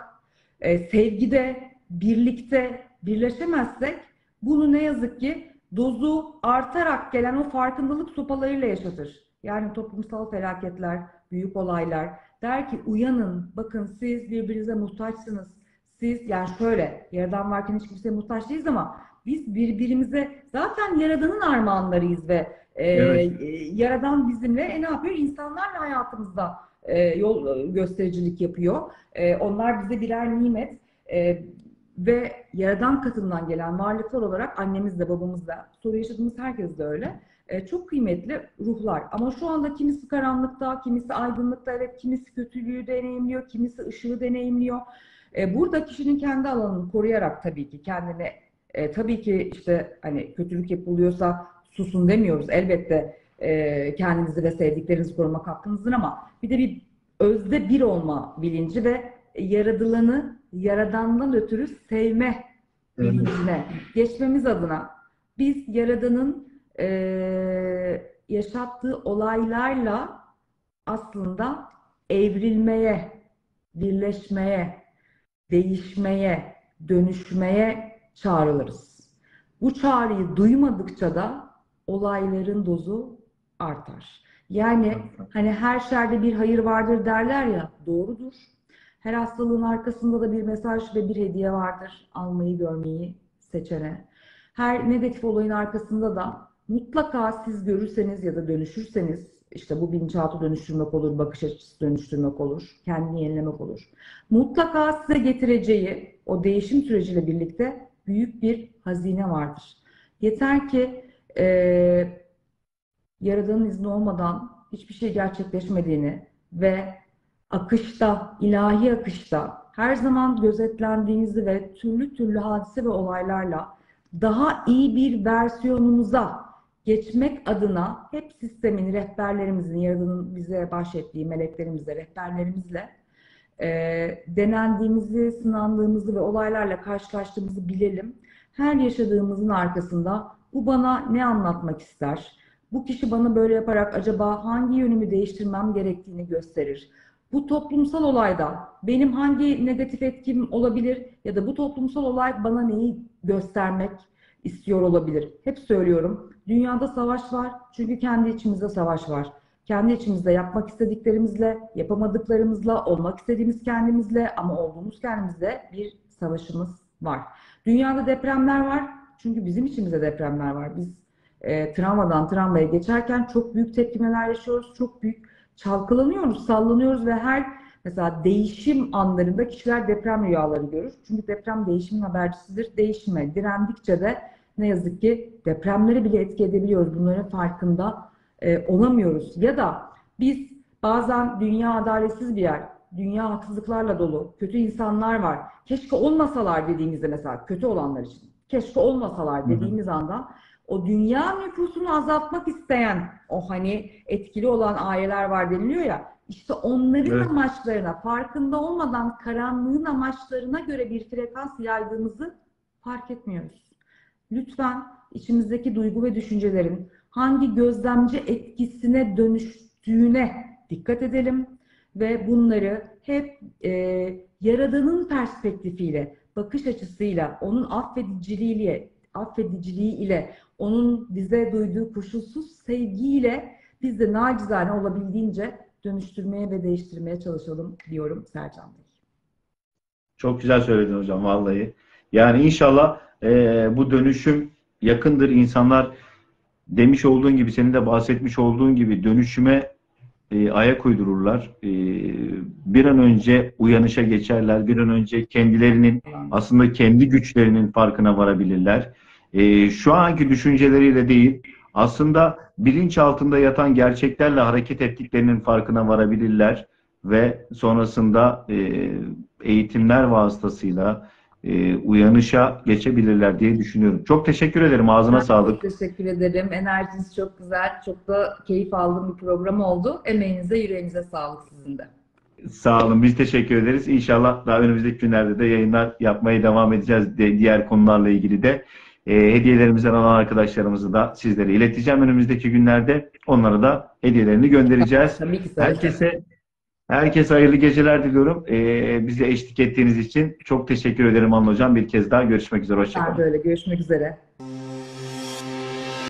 e, sevgide, birlikte birleşemezsek, bunu ne yazık ki dozu artarak gelen o farkındalık sopalarıyla yaşatır. Yani toplumsal felaketler, büyük olaylar. Der ki uyanın, bakın siz birbirinize muhtaçsınız. Siz yani şöyle, Yaradan varken hiç kimseye muhtaç değiliz ama biz birbirimize zaten Yaradan'ın armağanlarıyız ve e, Evet. e, Yaradan bizimle e, ne yapıyor? İnsanlarla hayatımızda e, yol e, göstericilik yapıyor. E, onlar bize birer nimet E, ve Yaradan katından gelen varlıklar olarak annemiz de babamız da soru yaşadığımız herkes de öyle. E, çok kıymetli ruhlar. Ama şu anda kimisi karanlıkta, kimisi aydınlıkta, evet kimisi kötülüğü deneyimliyor, kimisi ışığı deneyimliyor. E, burada kişinin kendi alanını koruyarak tabii ki kendini e, tabii ki işte hani kötülük yapılıyorsa susun demiyoruz. Elbette kendinizi ve sevdiklerinizi korumak hakkınızdır ama bir de bir özde bir olma bilinci ve yaradılanı Yaradan'dan ötürü sevme bilincine geçmemiz adına biz Yaradan'ın eee, yaşattığı olaylarla aslında evrilmeye, birleşmeye, değişmeye, dönüşmeye çağrılırız. Bu çağrıyı duymadıkça da olayların dozu artar. Yani hani her şerde bir hayır vardır derler ya, doğrudur. Her hastalığın arkasında da bir mesaj ve bir hediye vardır. Almayı, görmeyi seçene. Her negatif olayın arkasında da mutlaka siz görürseniz ya da dönüşürseniz, işte bu bilinçaltı dönüştürmek olur, bakış açısı dönüştürmek olur, kendini yenilemek olur. Mutlaka size getireceği o değişim süreciyle birlikte büyük bir hazine vardır. Yeter ki eee Yaradan'ın izni olmadan hiçbir şey gerçekleşmediğini ve akışta, ilahi akışta her zaman gözetlendiğinizi ve türlü türlü hadise ve olaylarla daha iyi bir versiyonumuza geçmek adına hep sistemin, rehberlerimizin, Yaradan'ın bize bahşettiği meleklerimizle, rehberlerimizle e, denendiğimizi, sınandığımızı ve olaylarla karşılaştığımızı bilelim. Her yaşadığımızın arkasında bu bana ne anlatmak ister? Bu kişi bana böyle yaparak acaba hangi yönümü değiştirmem gerektiğini gösterir. Bu toplumsal olayda benim hangi negatif etkim olabilir ya da bu toplumsal olay bana neyi göstermek istiyor olabilir. Hep söylüyorum. Dünyada savaş var çünkü kendi içimizde savaş var. Kendi içimizde yapmak istediklerimizle, yapamadıklarımızla, olmak istediğimiz kendimizle ama olduğumuz kendimizle bir savaşımız var. Dünyada depremler var çünkü bizim içimizde depremler var. Biz e, travmadan travmaya geçerken çok büyük tepkimeler yaşıyoruz, çok büyük çalkalanıyoruz, sallanıyoruz ve her mesela değişim anlarında kişiler deprem rüyaları görür. Çünkü deprem değişimin habercisidir. Değişime direndikçe de ne yazık ki depremleri bile etki edebiliyoruz. Bunların farkında e, olamıyoruz. Ya da biz bazen dünya adaletsiz bir yer, dünya haksızlıklarla dolu, kötü insanlar var. Keşke olmasalar dediğimizde mesela kötü olanlar için. Keşke olmasalar dediğimiz anda o dünya nüfusunu azaltmak isteyen o hani etkili olan aileler var deniliyor ya işte onların Evet. amaçlarına farkında olmadan karanlığın amaçlarına göre bir frekans yaydığımızı fark etmiyoruz. Lütfen içimizdeki duygu ve düşüncelerin hangi gözlemci etkisine dönüştüğüne dikkat edelim ve bunları hep e, Yaradan'ın perspektifiyle, bakış açısıyla, onun affediciliğiyle, affediciliği ile, onun bize duyduğu koşulsuz sevgiyle biz de nacizane olabildiğince dönüştürmeye ve değiştirmeye çalışalım diyorum Sercan Bey. Çok güzel söyledin hocam vallahi. Yani inşallah e, bu dönüşüm yakındır. İnsanlar demiş olduğun gibi, senin de bahsetmiş olduğun gibi dönüşüme e, ayak uydururlar. E, bir an önce uyanışa geçerler. Bir an önce kendilerinin aslında kendi güçlerinin farkına varabilirler. E, şu anki düşünceleriyle değil, aslında bilinç altında yatan gerçeklerle hareket ettiklerinin farkına varabilirler ve sonrasında e, eğitimler vasıtasıyla e, uyanışa geçebilirler diye düşünüyorum. Çok teşekkür ederim. Ağzına Ben sağlık. çok teşekkür ederim. Enerjiniz çok güzel. Çok da keyif aldığım bir program oldu. Emeğinize, yüreğinize sağlık sizin de. Sağ olun. Biz teşekkür ederiz. İnşallah daha önümüzdeki günlerde de yayınlar yapmaya devam edeceğiz de, diğer konularla ilgili de. E, hediyelerimizden alan arkadaşlarımızı da sizlere ileteceğim önümüzdeki günlerde. Onlara da hediyelerini göndereceğiz. Tabii ki. Herkese herkese hayırlı geceler diliyorum. E, bize eşlik ettiğiniz için çok teşekkür ederim Anıl Hocam. Bir kez daha görüşmek üzere. Ben Hoşçakalın. böyle görüşmek üzere.